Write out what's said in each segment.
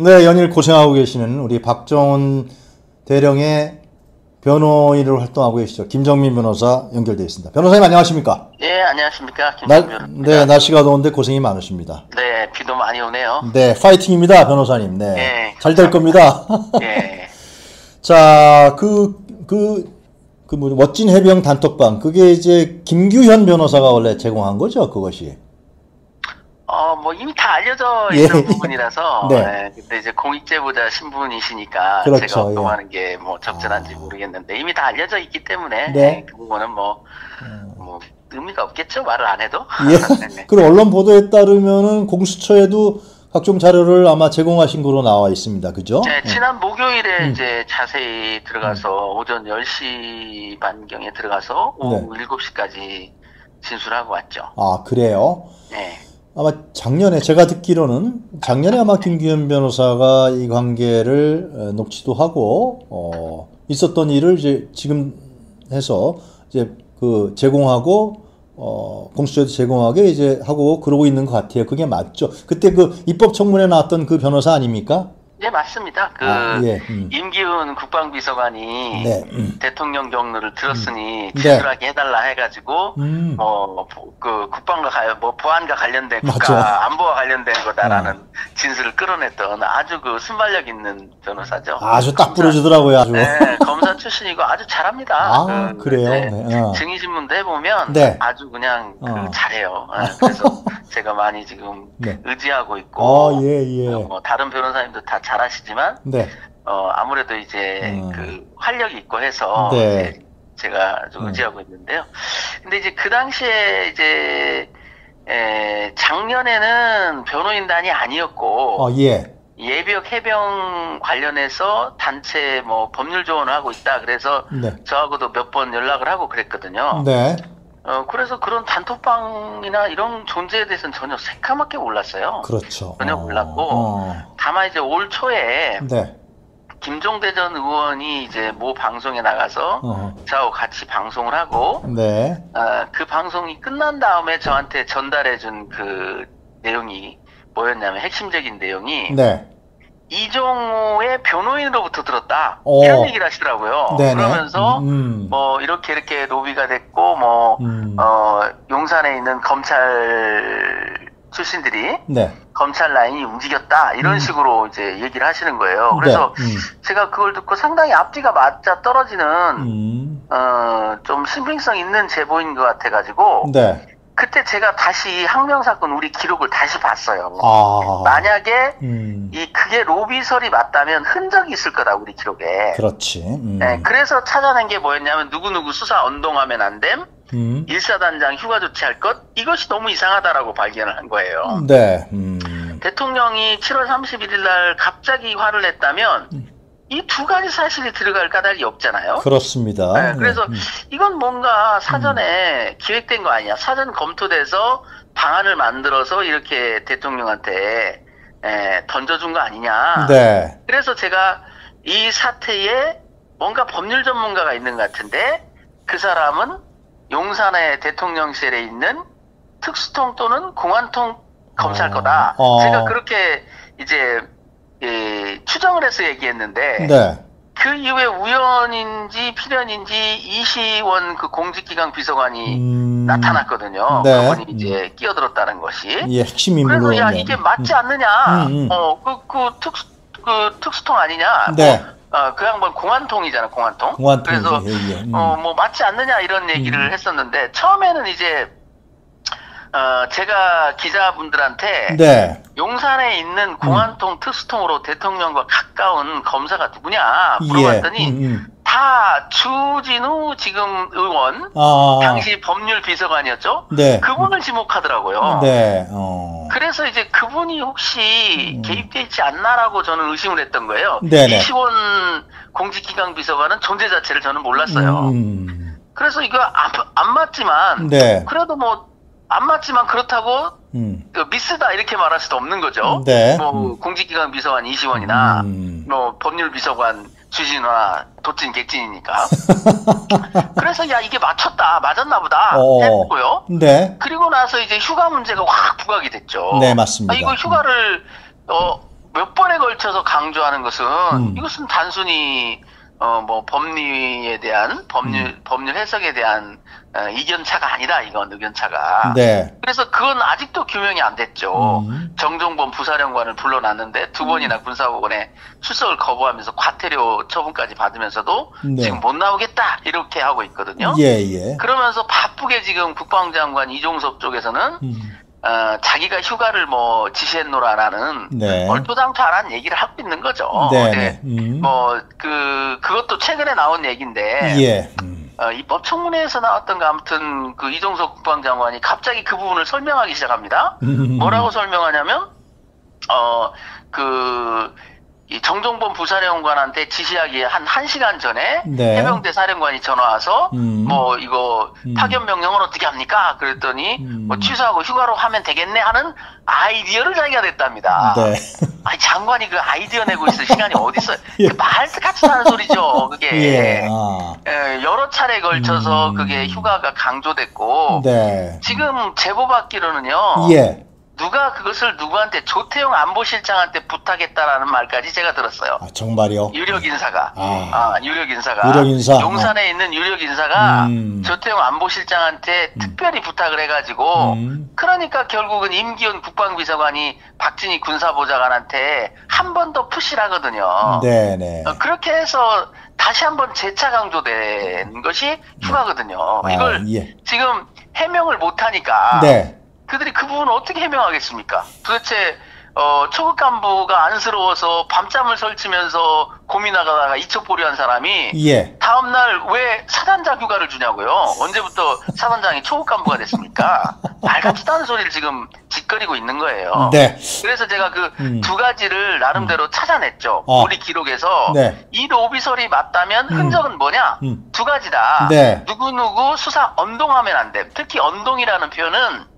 네, 연일 고생하고 계시는 우리 박정훈 대령의 변호인으로 활동하고 계시죠. 김정민 변호사 연결되어 있습니다. 변호사님 안녕하십니까? 예, 안녕하십니까. 날, 김정민입니다. 네, 날씨가 더운데 고생이 많으십니다. 네, 비도 많이 오네요. 네, 파이팅입니다, 변호사님. 네. 예, 잘될 겁니다. 예. 자, 그, 그, 그, 뭐, 멋진 해병 단톡방. 그게 이제 김규현 변호사가 원래 제공한 거죠, 그것이. 어, 뭐 이미 다 알려져 예. 있는 부분이라서. 네. 예, 근데 이제 공익제보자 신분이시니까 그렇죠, 제가 예. 활동하는 게뭐 적절한지 아. 모르겠는데 이미 다 알려져 있기 때문에 네. 예, 그 부분은 뭐, 뭐 의미가 없겠죠. 말을 안 해도. 예. 네, 네. 그리고 언론 보도에 따르면은 공수처에도 각종 자료를 아마 제공하신 거로 나와 있습니다. 그죠? 네, 지난 목요일에 음. 이제 자세히 들어가서 오전 10시 반경에 들어가서 오후 네. 7시까지 진술하고 왔죠. 아, 그래요? 네. 아마 작년에 제가 듣기로는 작년에 아마 김규현 변호사가 이 관계를 어, 녹취도 하고 어, 있었던 일을 이제 지금 해서 이제 그 제공하고 어, 공수처에도 제공하게 이제 하고 그러고 있는 것 같아요. 그게 맞죠? 그때 그 입법 청문회 나왔던 그 변호사 아닙니까? 네, 맞습니다. 그 아, 예. 음. 임기훈 국방비서관이 네. 음. 대통령 경로를 들었으니 네. 진술하게 해달라 해가지고 음. 뭐그 국방과 가, 뭐 보안과 관련된 맞아. 국가 안보와 관련된 거다라는 어. 진술을 끌어냈던 아주 그 순발력 있는 변호사죠. 아주 딱 부러지더라고요, 아주. 네, 검사 출신이고 아주 잘합니다. 아, 그, 그래요? 네, 네. 어. 증인신문도 해보면 네. 아주 그냥 그 어. 잘해요. 네, 그래서 제가 많이 지금 네. 의지하고 있고 어, 예, 예. 어, 뭐 다른 변호사님도 다 잘하시지만 네. 어, 아무래도 이제 음. 그 활력이 있고 해서 네. 제가 좀 음. 의지하고 있는데요. 근데 이제 그 당시에 이제 에, 작년에는 변호인단이 아니었고 어, 예. 예비역 해병 관련해서 단체 뭐 법률 조언을 하고 있다. 그래서 네. 저하고도 몇 번 연락을 하고 그랬거든요. 네. 어, 그래서 그런 단톡방이나 이런 존재에 대해서는 전혀 새까맣게 몰랐어요. 그렇죠. 전혀 어, 몰랐고. 어. 다만 이제 올 초에 네. 김종대 전 의원이 이제 모 방송에 나가서 어. 저하고 같이 방송을 하고 네. 어, 그 방송이 끝난 다음에 저한테 전달해준 그 내용이 뭐였냐면 핵심적인 내용이 네. 이종호의 변호인으로부터 들었다 어. 이런 얘기를 하시더라고요. 네네. 그러면서 음. 뭐 이렇게 이렇게 로비가 됐고 뭐 음. 어, 용산에 있는 검찰 출신들이 네. 검찰 라인이 움직였다 이런 음. 식으로 이제 얘기를 하시는 거예요. 그래서 네. 음. 제가 그걸 듣고 상당히 앞뒤가 맞아 떨어지는 음. 어, 좀 신빙성 있는 제보인 것 같아가지고 네. 그때 제가 다시 항명 사건 우리 기록을 다시 봤어요. 아. 만약에 음. 이 그게 로비설이 맞다면 흔적이 있을 거다 우리 기록에. 그렇지. 음. 네, 그래서 찾아낸 게 뭐였냐면 누구 누구 수사 언동하면 안 됨, 음. 일사단장 휴가 조치할 것 이것이 너무 이상하다라고 발견을 한 거예요. 네. 음. 대통령이 7월 31일 날 갑자기 화를 냈다면 음. 이 두 가지 사실이 들어갈 까닭이 없잖아요. 그렇습니다. 네, 그래서 음. 이건 뭔가 사전에 기획된 거 아니야. 사전 검토돼서 방안을 만들어서 이렇게 대통령한테 에, 던져준 거 아니냐. 네. 그래서 제가 이 사태에 뭔가 법률 전문가가 있는 것 같은데 그 사람은 용산의 대통령실에 있는 특수통 또는 공안통 검찰 어, 거다. 어. 제가 그렇게 이제 예, 추정을 해서 얘기했는데 네. 그 이후에 우연인지 필연인지 이시원 그 공직기강 비서관이 음. 나타났거든요. 네. 그분이 이제 끼어들었다는 것이. 예, 핵심 인물로. 그래서 야 네. 이게 맞지 않느냐? 음, 음. 어, 그, 그 특수 그 특수통 아니냐? 네. 뭐, 어, 그 양반 공안통이잖아, 공안통. 공안통. 그래서 예, 예. 음. 어, 뭐 맞지 않느냐 이런 얘기를 음. 했었는데 처음에는 이제 어, 제가 기자분들한테 네. 용산에 있는 공안통 특수통으로 대통령과 가까운 검사가 누구냐 예. 물어봤더니 음, 음. 다 주진우 지금 의원 아. 당시 법률 비서관이었죠. 네. 그분을 지목하더라고요. 네. 어. 그래서 이제 그분이 혹시 음. 개입돼 있지 않나라고 저는 의심을 했던 거예요. 네네. 이시원 공직기강 비서관은 존재 자체를 저는 몰랐어요. 음. 그래서 이거 안, 안 맞지만 네. 그래도 뭐 안 맞지만 그렇다고 음. 그 미스다 이렇게 말할 수도 없는 거죠. 네. 뭐 음. 공직기관 비서관 이시원이나 음. 뭐 법률 비서관 주진우나 도찐 객진이니까. 그래서 야 이게 맞췄다 맞았나 보다 어. 했고요. 네. 그리고 나서 이제 휴가 문제가 확 부각이 됐죠. 네, 맞습니다. 아, 이거 휴가를 어 몇 번에 걸쳐서 강조하는 것은 음. 이것은 단순히 어 뭐 법리에 대한 법률 음. 법률 해석에 대한 어, 이견 차가 아니다 이건 의견 차가. 네. 그래서 그건 아직도 규명이 안 됐죠. 음. 정종범 부사령관을 불러놨는데 두 번이나 군사법원에 출석을 거부하면서 과태료 처분까지 받으면서도 네. 지금 못 나오겠다 이렇게 하고 있거든요. 예, 예. 그러면서 바쁘게 지금 국방장관 이종섭 쪽에서는 음. 어, 자기가 휴가를 뭐 지시했노라라는 네. 얼토당토 안한 얘기를 하고 있는 거죠. 네, 네. 음. 뭐, 그, 그것도 최근에 나온 얘기인데, 예. 음. 어, 입법 청문회에서 나왔던가 아무튼 그 이종석 국방장관이 갑자기 그 부분을 설명하기 시작합니다. 음. 뭐라고 설명하냐면, 어, 그, 이 정종범 부사령관한테 지시하기 한 1시간 전에 네. 해병대 사령관이 전화 와서 음. 뭐 이거 음. 파견 명령을 어떻게 합니까? 그랬더니 음. 뭐 취소하고 휴가로 하면 되겠네 하는 아이디어를 자기가 냈답니다. 네. 아니 장관이 그 아이디어 내고 있을 시간이 어디 있어요? 예. 말같이 하는 소리죠. 그게 예. 아. 예, 여러 차례 걸쳐서 음. 그게 휴가가 강조됐고 네. 지금 제보 받기로는요. 예. 누가 그것을 누구한테 조태용 안보실장한테 부탁했다라는 말까지 제가 들었어요. 아, 정말요? 유력 인사가 아. 아, 유력 인사가 유력 인사. 용산에 있는 유력 인사가 음. 조태용 안보실장한테 특별히 부탁을 해가지고 음. 그러니까 결국은 임기훈 국방비서관이 박진희 군사보좌관한테 한 번 더 푸시를 하거든요. 네, 네. 어, 그렇게 해서 다시 한번 재차 강조된 것이 휴가거든요. 아, 이걸 예. 지금 해명을 못하니까 네. 그들이 그 부분을 어떻게 해명하겠습니까? 도대체 어, 초급 간부가 안쓰러워서 밤잠을 설치면서 고민하다가 이첩보리한 사람이 예. 다음날 왜 사단장 휴가를 주냐고요? 언제부터 사단장이 초급 간부가 됐습니까? 말 같지도 않은 소리를 지금 짓거리고 있는 거예요. 네. 그래서 제가 그두 음. 가지를 나름대로 찾아냈죠. 어. 우리 기록에서 네. 이 로비설이 맞다면 음. 흔적은 뭐냐? 음. 두 가지다. 네. 누구누구 수사 언동하면 안 돼. 특히 언동이라는 표현은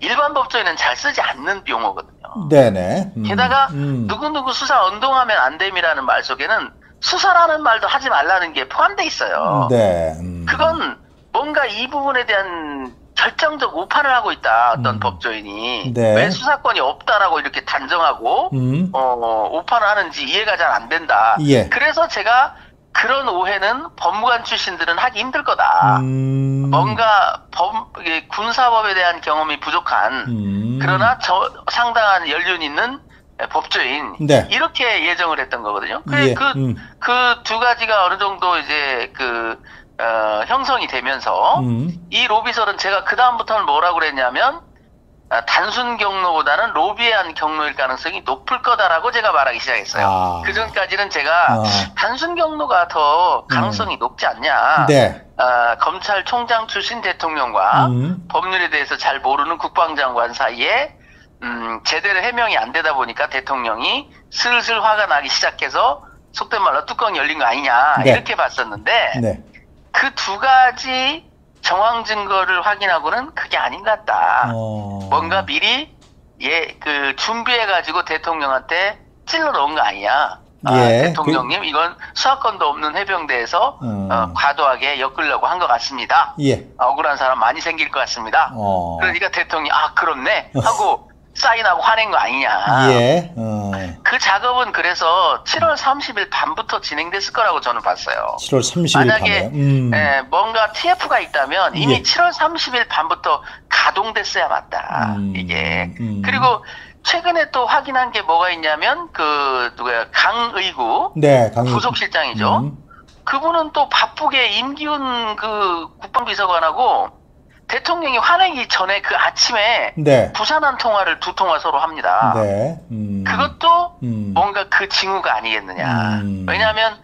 일반 법조에는 잘 쓰지 않는 용어거든요. 네네. 음. 게다가 음. 누구누구 수사 언동하면 안 됨이라는 말 속에는 수사라는 말도 하지 말라는 게 포함돼 있어요. 네. 음. 그건 뭔가 이 부분에 대한 결정적 오판을 하고 있다. 어떤 음. 법조인이 네. 왜 수사권이 없다라고 이렇게 단정하고 음. 어, 오판을 하는지 이해가 잘 안 된다. 예. 그래서 제가 그런 오해는 법무관 출신들은 하기 힘들 거다. 음. 뭔가 법, 군사법에 대한 경험이 부족한 음. 그러나 저 상당한 연륜 있는 법조인 네. 이렇게 예정을 했던 거거든요. 예. 그 음. 그두 가지가 어느 정도 이제 그 어, 형성이 되면서 음. 이 로비설은 제가 그 다음부터는 뭐라고 그랬냐면 아, 단순 경로보다는 로비한 경로일 가능성이 높을 거다라고 제가 말하기 시작했어요. 아. 그 전까지는 제가 아. 단순 경로가 더 가능성이 높지 않냐. 네. 아, 검찰총장 출신 대통령과 음. 법률에 대해서 잘 모르는 국방장관 사이에 음, 제대로 해명이 안 되다 보니까 대통령이 슬슬 화가 나기 시작해서 속된 말로 뚜껑 열린 거 아니냐 네. 이렇게 봤었는데 네. 그두 가지 정황 증거를 확인하고는 그게 아닌 것 같다. 어. 뭔가 미리 예 그 준비해 가지고 대통령한테 찔러 넣은 거 아니야. 아, 예, 대통령님 이건 수사권도 없는 해병대에서 음. 어, 과도하게 엮으려고 한 것 같습니다. 예. 억울한 사람 많이 생길 것 같습니다. 어. 그러니까 대통령이 아 그렇네 하고 사인하고 화낸 거 아니냐. 예. 어. 그 작업은 그래서 7월 30일 밤부터 진행됐을 거라고 저는 봤어요. 7월 30일 만약에. 음. 예, 뭔가 TF가 있다면 이미 예. 7월 30일 밤부터 가동됐어야 맞다. 음, 이게 음. 그리고 최근에 또 확인한 게 뭐가 있냐면 그 누구야 강의구 네, 강 부속실장이죠. 음. 그분은 또 바쁘게 임기훈 그 국방비서관하고 대통령이 화내기 전에 그 아침에 네. 부산한 통화를 두 통화 서로 합니다. 네. 음. 그것도 음. 뭔가 그 징후가 아니겠느냐. 음. 왜냐하면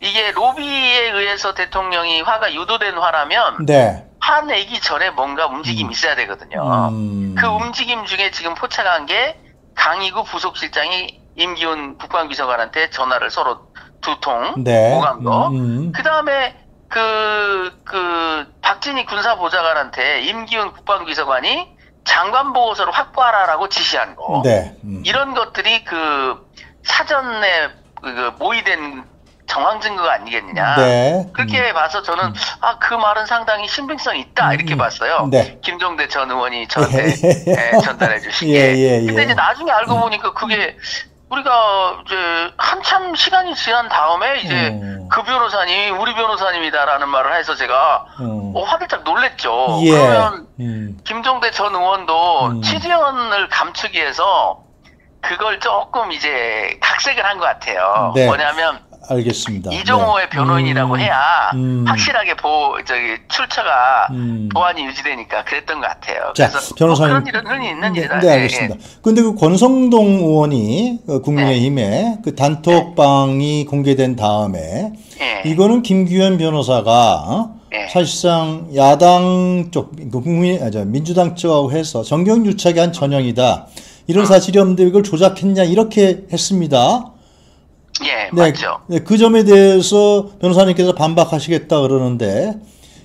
이게 로비에 의해서 대통령이 화가 유도된 화라면 네. 화내기 전에 뭔가 움직임이 있어야 되거든요. 음. 그 움직임 중에 지금 포착한 게 강희구 부속실장이 임기훈 국방비서관한테 전화를 서로 두통 네. 오간 거. 음. 그 다음에 그, 그, 박진희 군사보좌관한테 임기훈 국방비서관이 장관 보고서를 확보하라라고 지시한 거. 네. 음. 이런 것들이 그 사전에 그 모의된 정황 증거가 아니겠느냐. 네. 그렇게 봐서 저는 아 그 말은 상당히 신빙성이 있다 이렇게 음. 봤어요. 네. 김종대 전 의원이 저한테 예. 예, 전달해 주신 예, 게. 예, 예. 근데 이제 나중에 알고 보니까 그게 우리가 이제 한참 시간이 지난 다음에 이제 어. 그 변호사님이 우리 변호사님이다라는 말을 해서 제가 어. 어, 화들짝 놀랬죠. 예. 그러면 음. 김종대 전 의원도 음. 취재원을 감추기 위해서 그걸 조금 이제 각색을 한 것 같아요. 네. 뭐냐면 알겠습니다. 이종호의 네. 변호인이라고 음. 해야 음. 확실하게 보 저기 출처가 음. 보안이 유지되니까 그랬던 것 같아요. 자, 그래서 변호사님. 뭐 그런 일은 있는 네, 일이다. 네, 예, 알겠습니다. 근데 그 권성동 의원이 어, 국민의힘에 네. 그 단톡방이 공개된 다음에 예. 예. 이거는 김규현 변호사가 어? 예. 사실상 야당 쪽, 그 국민, 아, 저 민주당 쪽하고 해서 정경유착이 한 전형이다. 이런 사실이 없는데 이걸 조작했냐 이렇게 했습니다. 예, 네, 맞죠. 네, 그 점에 대해서 변호사님께서 반박하시겠다 그러는데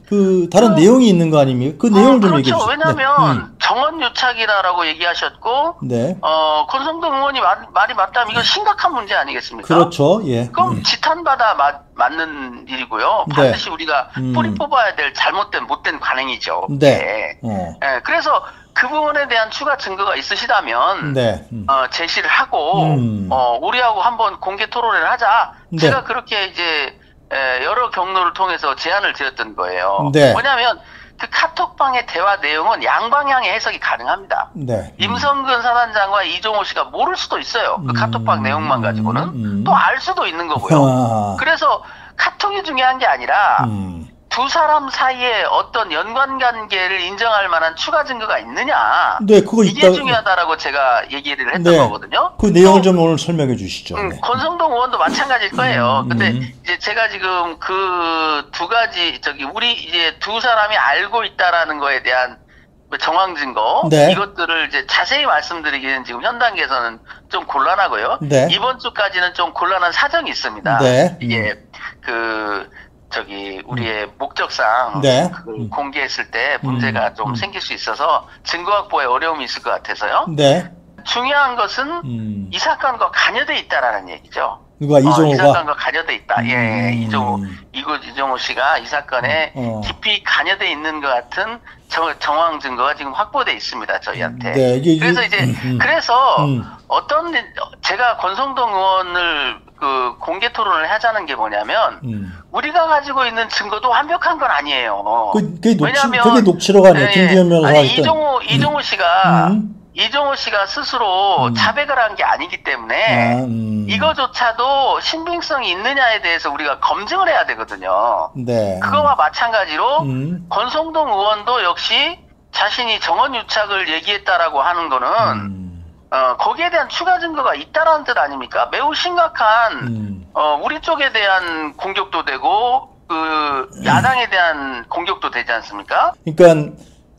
그 다른 내용이 있는 거 아닙니까? 그 내용을 어, 좀 그렇죠. 얘기해 주세요. 왜냐하면 정원 유착이다라고 얘기하셨고 네, 네. 어, 권성동 의원이 말, 말이 맞다면 이건 심각한 문제 아니겠습니까? 그렇죠. 예. 그럼 지탄받아 맞, 맞는 일이고요. 네. 반드시 우리가 음. 뿌리 뽑아야 될 잘못된 못된 관행이죠. 네. 어. 예, 그래서 그 부분에 대한 추가 증거가 있으시다면 네. 음. 어, 제시를 하고 음. 어, 우리하고 한번 공개 토론을 하자. 네. 제가 그렇게 이제 에, 여러 경로를 통해서 제안을 드렸던 거예요. 네. 뭐냐면 그 카톡방의 대화 내용은 양방향의 해석이 가능합니다. 네. 임성근 사단장과 이종호 씨가 모를 수도 있어요. 그 음. 카톡방 내용만 가지고는 음. 또알 수도 있는 거고요. 아. 그래서 카톡이 중요한 게 아니라 음. 두 사람 사이에 어떤 연관 관계를 인정할 만한 추가 증거가 있느냐 네, 그거 이게 있다. 중요하다고 제가 얘기를 했던 네. 거거든요. 그 내용을 또, 좀 오늘 설명해 주시죠. 음, 네. 권성동 의원도 마찬가지일 거예요. 음, 근데 음. 이제 제가 지금 그 두 가지 저기 우리 이제 두 사람이 알고 있다라는 거에 대한 뭐 정황 증거 네. 이것들을 이제 자세히 말씀드리기는 지금 현 단계에서는 좀 곤란하고요. 네. 이번 주까지는 좀 곤란한 사정이 있습니다. 네. 이게 그 저기 우리의 목적상 네. 그걸 음. 공개했을 때 문제가 음, 좀 음. 생길 수 있어서 증거 확보에 어려움이 있을 것 같아서요. 네. 중요한 것은 음. 이 사건과 관여돼 있다라는 얘기죠. 누가 어, 이 이종호가 사건과 관여돼 있다. 예, 예, 음. 이종호 이고 이종호 씨가 이 사건에 어. 깊이 관여돼 있는 것 같은 정, 정황 증거가 지금 확보돼 있습니다. 저희한테. 네, 이게 그래서 이제 음, 음. 그래서 음. 어떤 제가 권성동 의원을 그 공개 토론을 하자는 게 뭐냐면 음. 우리가 가지고 있는 증거도 완벽한 건 아니에요. 그, 그게 녹취, 왜냐하면- 그게 녹취록 아니에요. 예, 김기현 변호사 아니 했던. 이종호 이종호 씨가 음. 이종호 씨가 스스로 음. 자백을 한 게 아니기 때문에 아, 음. 이거조차도 신빙성이 있느냐에 대해서 우리가 검증을 해야 되거든요. 네. 그거와 마찬가지로 음. 권성동 의원도 역시 자신이 정원 유착을 얘기했다라고 하는 거는 음. 어, 거기에 대한 추가 증거가 있다라는 뜻 아닙니까? 매우 심각한 음. 어, 우리 쪽에 대한 공격도 되고 그 야당에 대한 공격도 되지 않습니까? 그러니까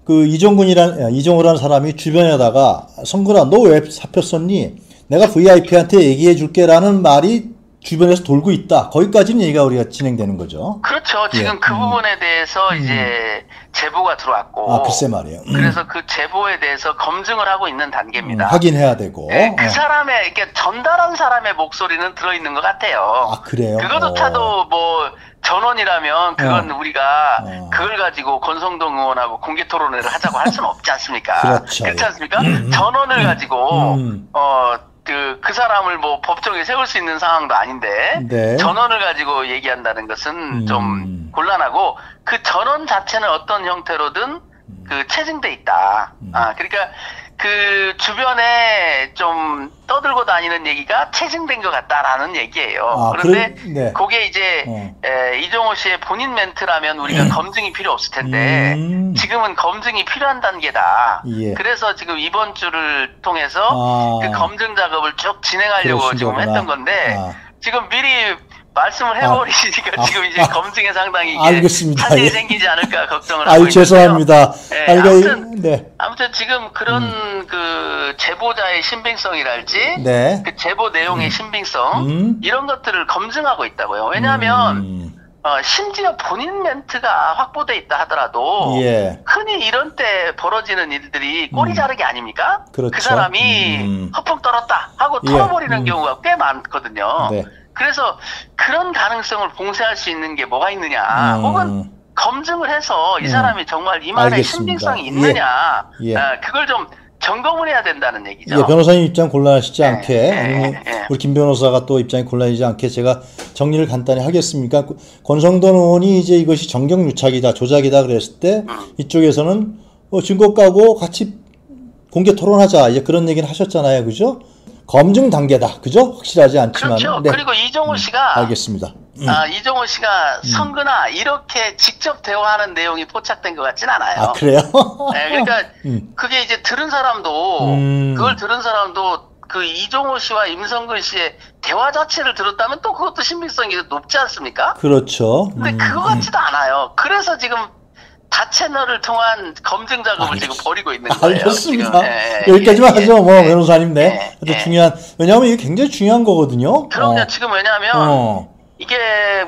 그 이종군이란 아, 이종호라는 사람이 주변에다가 성근아 너 왜 사표 썼니? 내가 VIP한테 얘기해 줄게라는 말이 주변에서 돌고 있다. 거기까지는 얘기가 우리가 진행되는 거죠. 그렇죠. 지금 예, 그 음. 부분에 대해서 이제 제보가 들어왔고 아 글쎄 말이에요. 음, 그래서 그 제보에 대해서 검증을 하고 있는 음, 단계입니다. 확인해야 되고. 예, 그 어. 사람의 이렇게 전달한 사람의 목소리는 들어있는 것 같아요. 아 그래요. 그거조차도 뭐 전원이라면 그건 우리가 어. 그걸 가지고 권성동 의원하고 공개 토론회를 하자고 할 수는 없지 않습니까? 그렇죠. 렇지 않습니까? 전원을 가지고 음. 어. 그, 그 사람을 뭐 법정에 세울 수 있는 상황도 아닌데, 네. 전원을 가지고 얘기한다는 것은 음. 좀 곤란하고, 그 전원 자체는 어떤 형태로든 그 체증돼 있다. 음. 아, 그러니까 그 주변에 좀 떠들고 다니는 얘기가 체증된 것 같다라는 얘기예요. 아, 그런데 그래? 네. 그게 이제 어. 에, 이종호 씨의 본인 멘트라면 우리가 검증이 필요 없을 텐데 음. 지금은 검증이 필요한 단계다. 예. 그래서 지금 이번 주를 통해서 아. 그 검증 작업을 쭉 진행하려고 지금. 했던 건데 아. 지금 미리 말씀을 해버리시니까 아. 지금 이제 아. 검증에 상당히 알겠습니다. 예. 생기지 않을까 걱정을 하고 있는데요. 죄송합니다. 네, 아, 이거 아무튼 네. 아무튼 지금 그런 그 제보자의 신빙성이랄지 음. 네. 그 제보 내용의 신빙성 음. 이런 것들을 검증하고 있다고요. 왜냐하면 음. 어, 심지어 본인 멘트가 확보돼 있다 하더라도 예. 흔히 이런 때 벌어지는 일들이 꼬리 음. 자르기 아닙니까? 그렇죠. 그 사람이 음. 허풍 떨었다 하고 예. 털어버리는 음. 경우가 꽤 많거든요. 네. 그래서 그런 가능성을 봉쇄할 수 있는 게 뭐가 있느냐, 음. 혹은 검증을 해서 이 음. 사람이 정말 이 말에. 신빙성이 있느냐, 예. 예. 아, 그걸 좀 점검을 해야 된다는 얘기죠. 예, 변호사님 입장 곤란하시지 않게 예, 아니면 예. 우리 김 변호사가 또 입장이 곤란하지 않게 제가 정리를 간단히 하겠습니까? 그 권성동 의원이 이제 이것이 정경유착이다, 조작이다 그랬을 때 음. 이쪽에서는 어, 증거 까고 같이 공개 토론하자 이제 그런 얘기를 하셨잖아요, 그죠? 검증 단계다, 그죠? 확실하지 않지만 그렇죠. 네, 그리고 이종호 씨가 알겠습니다. 아, 이종호 씨가 성근아 이렇게 직접 대화하는 내용이 포착된 것 같진 않아요. 아 그래요? 네, 그러니까 음. 그게 이제 들은 사람도 음. 그걸 들은 사람도 그 이종호 씨와 임성근 씨의 대화 자체를 들었다면 또 그것도 신빙성이 높지 않습니까? 그렇죠. 근데 음, 그거 음. 같지도 않아요. 그래서 지금 다 채널을 통한 검증 작업을 알겠- 지금 벌이고 있는 거예요. 알겠습니다. 예, 예, 여기까지만 예, 하죠, 뭐 예. 변호사님. 네. 예, 예. 중요한 왜냐하면 이게 굉장히 중요한 거거든요. 그럼요. 어. 지금 왜냐하면 어. 이게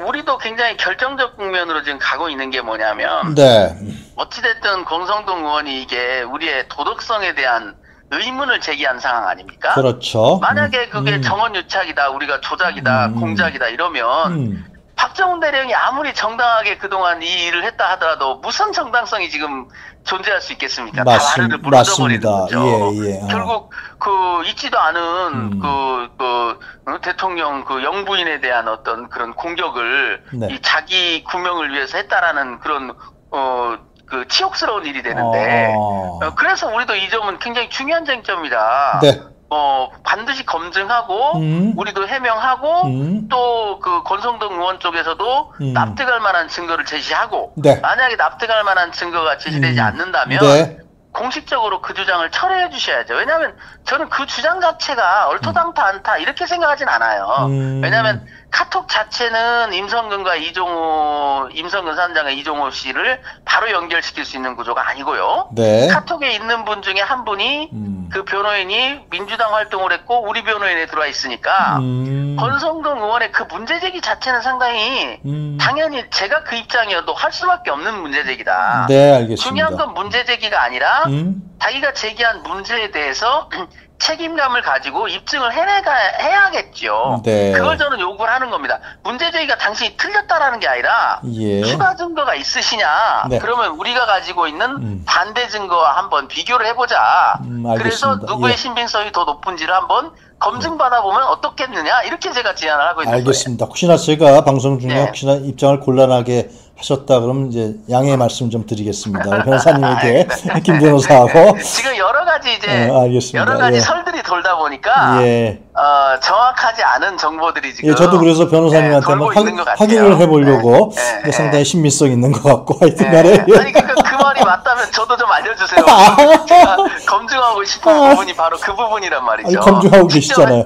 우리도 굉장히 결정적 국면으로 지금 가고 있는 게 뭐냐면 네. 어찌됐든 권성동 의원이 이게 우리의 도덕성에 대한 의문을 제기한 상황 아닙니까? 그렇죠. 만약에 그게 음. 정원 유착이다, 우리가 조작이다, 음. 공작이다 이러면 음. 박정훈 대령이 아무리 정당하게 그동안 이 일을 했다 하더라도 무슨 정당성이 지금 존재할 수 있겠습니까? 다 맞습- 물어버리는 맞습니다. 거죠. 예, 예. 어. 결국 그 있지도 않은 음. 그, 그 어, 대통령 그 영부인에 대한 어떤 그런 공격을 네. 이 자기 구명을 위해서 했다라는 그런 어 그 치욕스러운 일이 되는데 어. 어, 그래서 우리도 이 점은 굉장히 중요한 쟁점이다. 네. 어 반드시 검증하고 음. 우리도 해명하고 음. 또그 권성동 의원 쪽에서도 음. 납득할 만한 증거를 제시하고 네. 만약에 납득할 만한 증거가 제시되지 음. 않는다면 네. 공식적으로 그 주장을 철회해 주셔야죠. 왜냐하면 저는 그 주장 자체가 얼토당토 않다 이렇게 생각하진 않아요. 음. 왜냐하면 카톡 자체는 임성근과 이종호, 임성근 사단장과 이종호 씨를 바로 연결시킬 수 있는 구조가 아니고요. 네. 카톡에 있는 분 중에 한 분이 음. 그 변호인이 민주당 활동을 했고 우리 변호인에 들어와 있으니까 음. 권성동 의원의 그 문제제기 자체는 상당히 음. 당연히 제가 그 입장이어도 할 수밖에 없는 문제제기다. 네, 알겠습니다. 중요한 건 문제제기가 아니라 음. 자기가 제기한 문제에 대해서 책임감을 가지고 입증을 해내가 해야겠죠. 네. 그걸 저는 요구를 하는 겁니다. 문제 제기가 당신이 틀렸다라는 게 아니라 예. 추가 증거가 있으시냐? 네. 그러면 우리가 가지고 있는 음. 반대 증거와 한번 비교를 해보자. 음, 그래서. 누구의 예. 신빙성이 더 높은지를 한번 검증받아 보면 어떻겠느냐? 이렇게 제가 제안을 하고 있는 알겠습니다. 혹시나 제가 방송 중에 네. 혹시나 입장을 곤란하게 하셨다 그러면 이제 양해 말씀 좀 드리겠습니다. 변호사님에게 김 변호사하고. 지금 여러 가지 이제 어, 알겠습니다. 여러 가지 예. 설들이 돌다 보니까 예. 어, 정확하지 않은 정보들이 지금 예, 저도 그래서 변호사님한테 네, 한번 확. 확인을 해보려고 네, 네, 예, 상당히 네. 신빙성 있는 것 같고 하여튼 네. 간에 아니 그, 그 말이 맞다면 저도 좀 알려주세요. 아. 제가 검증하고 싶은 부분이 바로 그 부분이란 말이죠. 아니, 검증하고 직접 계시잖아요.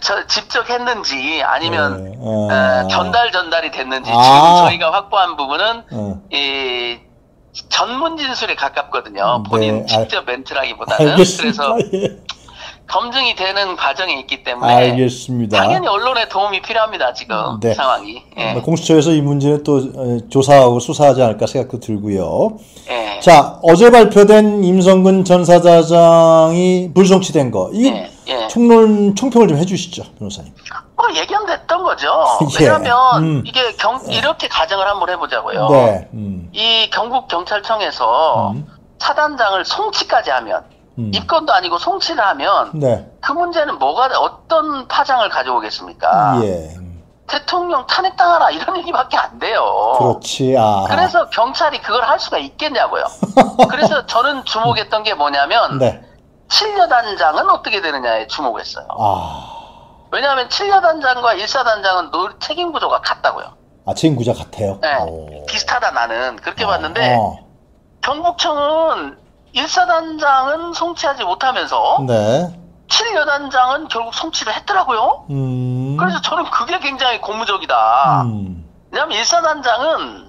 저, 직접 했는지 아니면 네, 어, 어. 전달 전달이 됐는지 아. 지금 저희가 확보한 부분은 어, 이 전문 진술에 가깝거든요. 네, 본인 알- 직접 멘트라기보다는 알겠습니다. 그래서 예. 검증이 되는 과정에 있기 때문에 알겠습니다. 당연히 언론의 도움이 필요합니다. 지금 네. 상황이. 예. 뭐 공수처에서 이 문제는 또 어, 조사하고 수사하지 않을까 생각도 들고요. 예. 자, 어제 발표된 임성근 전 사장이 불송치된 거. 이 예. 예. 총론 총평을 좀 해주시죠, 변호사님. 뭐 예견됐던 거죠. 예. 왜냐하면 음. 이게 경 이렇게 가정을 한번 해보자고요. 네. 음. 이 경북 경찰청에서 음. 사단장을 송치까지 하면 음. 입건도 아니고 송치를 하면 네. 그 문제는 뭐가 어떤 파장을 가져오겠습니까? 예. 음. 대통령 탄핵당하라 이런 얘기밖에 안 돼요. 그렇지. 아. 그래서 경찰이 그걸 할 수가 있겠냐고요. 그래서 저는 주목했던 게 뭐냐면 네. 칠려단장은 어떻게 되느냐에 주목했어요. 아. 왜냐하면 칠려단장과 일사단장은 노- 책임 구조가 같다고요. 아, 책임 구자 같아요. 네, 오. 비슷하다 나는 그렇게 어, 봤는데 어. 경북청은 일사단장은 송치하지 못하면서 네. 칠여단장은 결국 송치를 했더라고요. 음. 그래서 저는 그게 굉장히 고무적이다. 음. 왜냐하면 일사단장은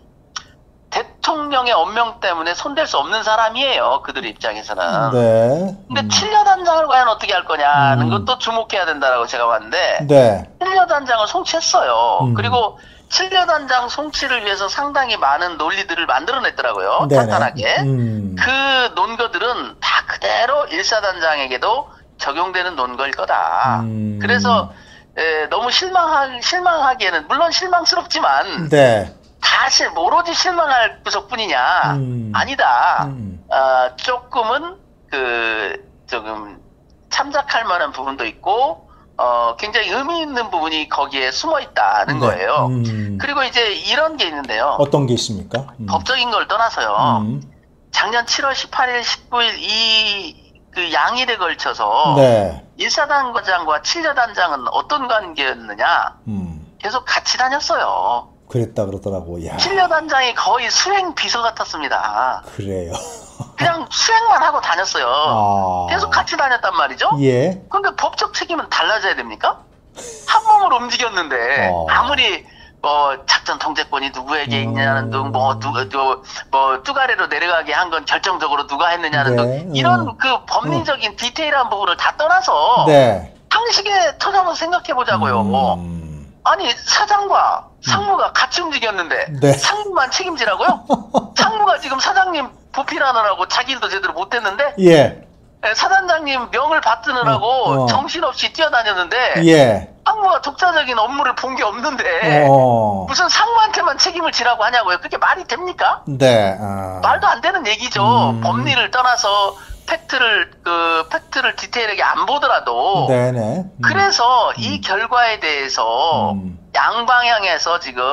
대통령의 엄명 때문에 손댈 수 없는 사람이에요. 그들 입장에서는. 네. 근데 음. 칠여단장을 과연 어떻게 할 거냐는 음. 것도 주목해야 된다라고 제가 봤는데 네. 칠려단장을 송치했어요. 음. 그리고 칠려단장 송치를 위해서 상당히 많은 논리들을 만들어냈더라고요. 네네. 탄탄하게. 음. 그 논거들은 다 그대로 일사단장에게도 적용되는 논거일 거다. 음. 그래서 에, 너무 실망하, 실망하기에는 물론 실망스럽지만 네. 사실 오로지 실망할 구석뿐이냐 음. 아니다. 음. 어, 조금은 그 주목할 만한 부분도 있고 어, 굉장히 의미 있는 부분이 거기에 숨어 있다는 네. 거예요. 음. 그리고 이제 이런 게 있는데요. 어떤 게 있습니까? 음. 법적인 걸 떠나서요. 음. 작년 7월 18일, 19일 이 그 양일에 걸쳐서 네. 일사단과장과 칠려단장은 어떤 관계였느냐? 음. 계속 같이 다녔어요. 그랬다 그러더라고. 야. 칠려단장이 거의 수행 비서 같았습니다. 그래요. 그냥 수행만 하고 다녔어요. 아. 계속 같이 다녔단 말이죠. 예. 근데 법적 책임은 달라져야 됩니까? 한 몸으로 움직였는데 어. 아무리 뭐 작전 통제권이 누구에게 음. 있냐는 등, 뭐 누가 뭐 뚜가리로 내려가게 한 건 결정적으로 누가 했느냐는 네. 등 이런 음. 그 법리적인 디테일한 부분을 다 떠나서 네. 상식에 터져서 생각해 보자고요. 음. 아니 사장과 상무가 같이 움직였는데 네. 상무만 책임지라고요? 상무가 지금 사장님 보필하느라고 자기 일도 제대로 못했는데 예. 예, 사단장님 명을 받드느라고 어, 어. 정신없이 뛰어다녔는데 예. 상무가 독자적인 업무를 본 게 없는데 어. 무슨 상무한테만 책임을 지라고 하냐고요. 그게 말이 됩니까? 네. 아. 말도 안 되는 얘기죠. 음. 법리를 떠나서 팩트를 그 팩트를 디테일하게 안 보더라도 네네. 음. 그래서 이 결과에 대해서 음. 양방향에서 지금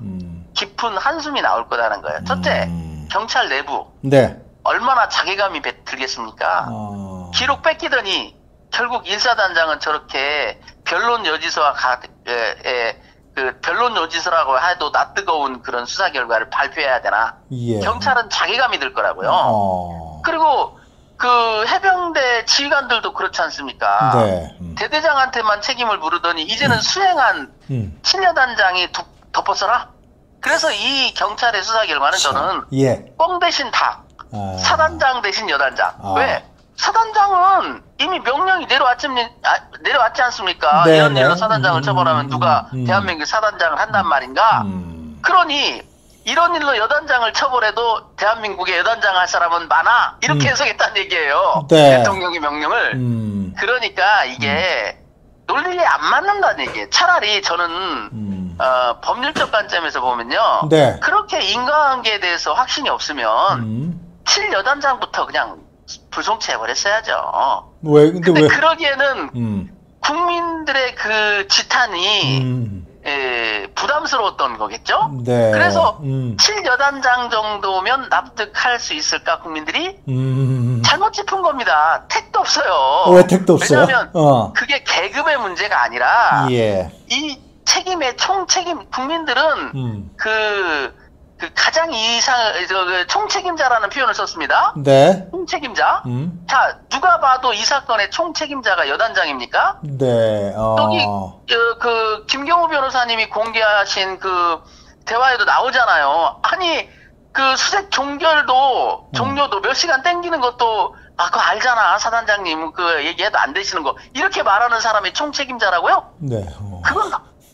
음. 깊은 한숨이 나올 거라는 거예요. 첫째, 음. 경찰 내부 네. 얼마나 자괴감이 배- 들겠습니까? 어. 기록 뺏기더니 결국 일사단장은 저렇게 변론 여지서와 가, 에, 에, 그 변론 여지서라고 해도 낯뜨거운 그런 수사 결과를 발표해야 되나? 예. 경찰은 자괴감이 들 거라고요. 어. 그리고 그 해병대 지휘관들도 그렇지 않습니까? 네. 음. 대대장한테만 책임을 물으더니 이제는 수행한 음. 친여단장이 두- 덮어서라. 그래서 이 경찰의 수사 결과는 저는 예. 뻥 대신 닭, 아. 사단장 대신 여단장. 아. 왜? 사단장은 이미 명령이 내려왔지, 아, 내려왔지 않습니까? 네, 이런 일로 네. 사단장을 음, 처벌하면 누가 음. 대한민국 사단장을 한단 말인가? 음. 그러니 이런 일로 여단장을 처벌해도 대한민국에 여단장 할 사람은 많아. 이렇게 음. 해석했다는 얘기예요. 네. 대통령의 명령을. 음. 그러니까 이게 논리에 안 맞는다는 얘기예요. 차라리 저는 음. 어, 법률적 관점에서 보면요. 네. 그렇게 인과관계에 대해서 확신이 없으면 음. 칠 여단장부터 그냥 불송치 해버렸어야죠. 왜 근데 근데 왜? 그러기에는 음. 국민들의 그 지탄이 음. 에, 부담스러웠던 거겠죠? 네. 그래서 음. 칠 여단장 정도면 납득할 수 있을까 국민들이 음. 잘못 짚은 겁니다. 택도 없어요. 어, 왜 택도 없어요? 왜냐하면 어. 그게 계급의 문제가 아니라 예. 이 책임의 총 책임 국민들은 음. 그, 그 가장 이상 저, 그 총책임자라는 표현을 썼습니다. 네. 총책임자. 음. 자 누가 봐도 이 사건의 총책임자가 여단장입니까? 네. 어. 여기 그, 그 김경호 변호사님이 공개하신 그 대화에도 나오잖아요. 아니 그 수색 종결도 음. 종료도 몇 시간 땡기는 것도 아 그거 알잖아 사단장님 그 얘기해도 안 되시는 거 이렇게 말하는 사람이 총책임자라고요? 네. 어. 그건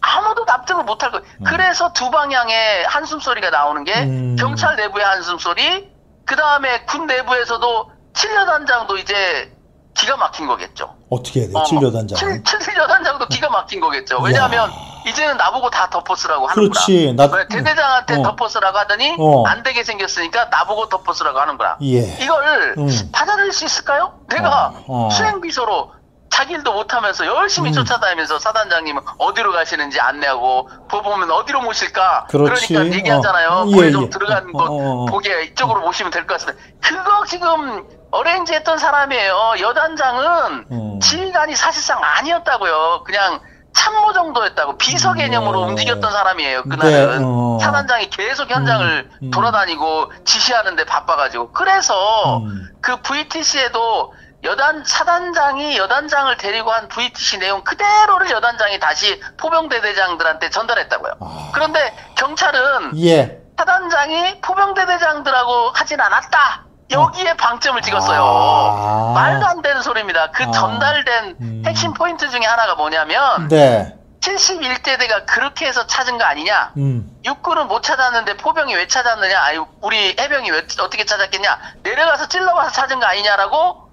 아무도 납득을 못할 거예요. 그래서 두 방향의 한숨 소리가 나오는 게 음. 경찰 내부의 한숨 소리, 그 다음에 군 내부에서도 칠려단장도 이제 기가 막힌 거겠죠. 어떻게 해야 돼? 어, 진료단장. 칠- 칠려단장도 기가 막힌 거겠죠. 왜냐하면 이제는 나보고 다 덮어쓰라고 하는구나. 그렇지. 나 왜 대대장한테 어. 덮어쓰라고 하더니 어. 안 되게 생겼으니까 나보고 덮어쓰라고 하는구나. 예. 이걸 음. 받아들일 수 있을까요? 내가 어, 어. 수행비서로 자기 일도 못하면서 열심히 음. 쫓아다니면서 사단장님은 어디로 가시는지 안내하고 보보면 어디로 모실까? 그렇지. 러니까 얘기하잖아요. 어. 물에 예, 좀 예. 들어간 어, 거 어, 어. 보게 이쪽으로 모시면 될 것 같은데 그거 지금 어레인지 했던 사람이에요. 여단장은 음. 지휘관이 사실상 아니었다고요. 그냥 참모 정도였다고 비서 개념으로 네. 움직였던 사람이에요. 그날은 네, 어. 사단장이 계속 현장을 음, 음. 돌아다니고 지시하는데 바빠가지고 그래서 음. 그 VTC에도 여단 사단장이 여단장을 데리고 한 VTC 내용 그대로를 여단장이 다시 포병대대장들한테 전달했다고요. 아. 그런데 경찰은 예. 사단장이 포병대대장들하고 하진 않았다. 여기에 방점을 찍었어요. 아. 말도 안 되는 소리입니다. 그 아. 전달된 음. 핵심 포인트 중에 하나가 뭐냐면 네. 71대대가 그렇게 해서 찾은 거 아니냐? 음. 육군은 못 찾았는데 포병이 왜 찾았느냐? 아니 우리 해병이 왜 어떻게 찾았겠냐? 내려가서 찔러봐서 찾은 거 아니냐라고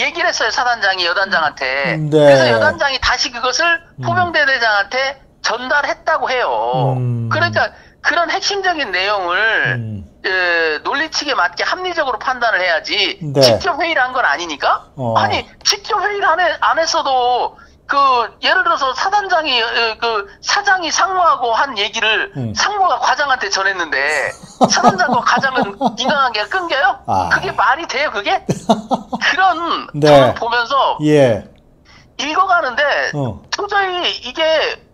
얘기를 했어요 사단장이 여단장한테. 음, 네. 그래서 여단장이 다시 그것을 포병대대장한테 전달했다고 해요. 음. 그러니까 그런 핵심적인 내용을 음. 에, 논리칙에 맞게 합리적으로 판단을 해야지 네. 직접 회의를 한 건 아니니까 어. 아니 직접 회의를 안, 해, 안 했어도 그 예를 들어서 사단장이 에, 그 사장이 상무하고 한 얘기를 음. 상무가 과장한테 전했는데 사단장과 과장은 인간관계가 끊겨요? 아. 그게 말이 돼요 그게? 그런 네. 저는 보면서 예. 읽어가는데 어. 도저히 이게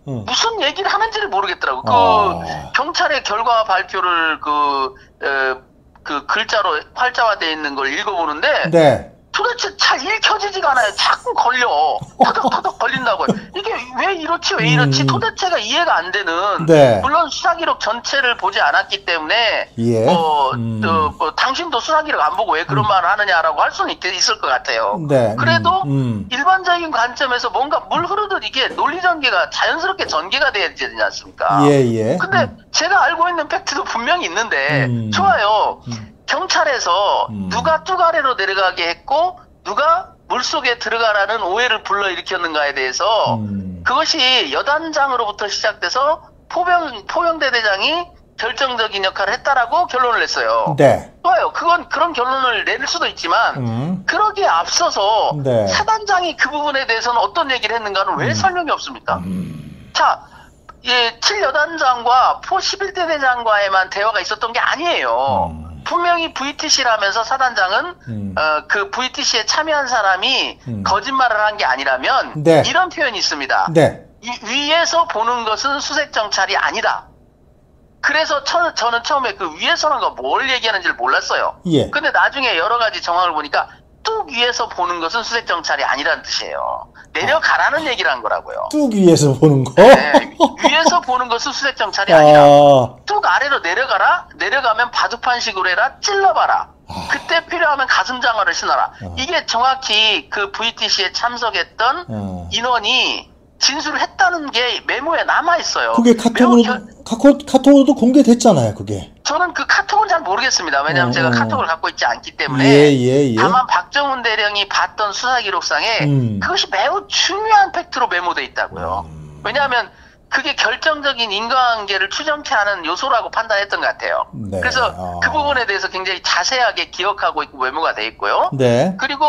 어. 무슨 얘기를 하는지를 모르겠더라고. 그 아. 경찰의 결과 발표를 그, 에, 그 글자로 활자화되어 있는 걸 읽어보는데 네. 도대체 잘 읽혀지지가 않아요. 자꾸 걸려. 터덕터덕 걸린다고요. 이게 왜 이렇지 왜 이렇지 음. 도대체가 이해가 안 되는. 네. 물론 수사 기록 전체를 보지 않았기 때문에 예. 어, 음. 어, 뭐 당신도 수사 기록 안 보고 왜 그런 말을 하느냐라고 할 수는 있, 있을 것 같아요. 네. 그래도 음. 음. 일반적인 관점에서 뭔가 물 흐르듯 이게 논리 전개가 자연스럽게 전개가 돼야 되지 않습니까? 예, 예. 근데 제가 알고 있는 팩트도 분명히 있는데 음. 좋아요. 음. 경찰에서 음. 누가 뚜가래로 내려가게 했고 누가 물속에 들어가라는 오해를 불러일으켰는가에 대해서 음. 그것이 여단장으로부터 시작돼서 포병 포병대 대장이 결정적인 역할을 했다라고 결론을 냈어요. 네. 좋아요. 그건 그런 결론을 내릴 수도 있지만 음. 그러기에 앞서서 네. 사단장이 그 부분에 대해서는 어떤 얘기를 했는가는 왜 음. 설명이 없습니까? 음. 자, 예, 7여단장과 포 11대 대장과의만 대화가 있었던 게 아니에요. 음. 분명히 VTC라면서 사단장은 음. 어, 그 VTC에 참여한 사람이 음. 거짓말을 한 게 아니라면 네. 이런 표현이 있습니다. 네. 이- 위에서 보는 것은 수색 정찰이 아니다. 그래서 저, 저는 처음에 그 위에서는 뭘 얘기하는지를 몰랐어요. 예. 근데 나중에 여러 가지 정황을 보니까 뚝 위에서 보는 것은 수색 정찰이 아니라는 뜻이에요. 내려가라는 얘기를 한 거라고요. 뚝 위에서 보는 거? 네, 위에서 보는 것은 수색 정찰이 아니라 아. 뚝 아래로 내려가라. 내려가면 바둑판식으로 해라. 찔러봐라. 그때 필요하면 가슴 장화를 신어라. 아. 이게 정확히 그 VTC에 참석했던 어. 인원이 진술을 했다는 게 메모에 남아 있어요. 그게 카톡으로 결- 카톡 카톡으로도 공개됐잖아요, 그게. 저는 그 카톡은 잘 모르겠습니다. 왜냐하면 어, 제가 어. 카톡을 갖고 있지 않기 때문에 예, 예, 예. 다만 박정훈 대령이 봤던 수사 기록상에 음. 그것이 매우 중요한 팩트로 메모돼 있다고요. 음. 왜냐하면 그게 결정적인 인과관계를 추정케 하는 요소라고 판단했던 것 같아요. 네. 그래서 아. 그 부분에 대해서 굉장히 자세하게 기억하고 있고 메모가 돼 있고요. 네. 그리고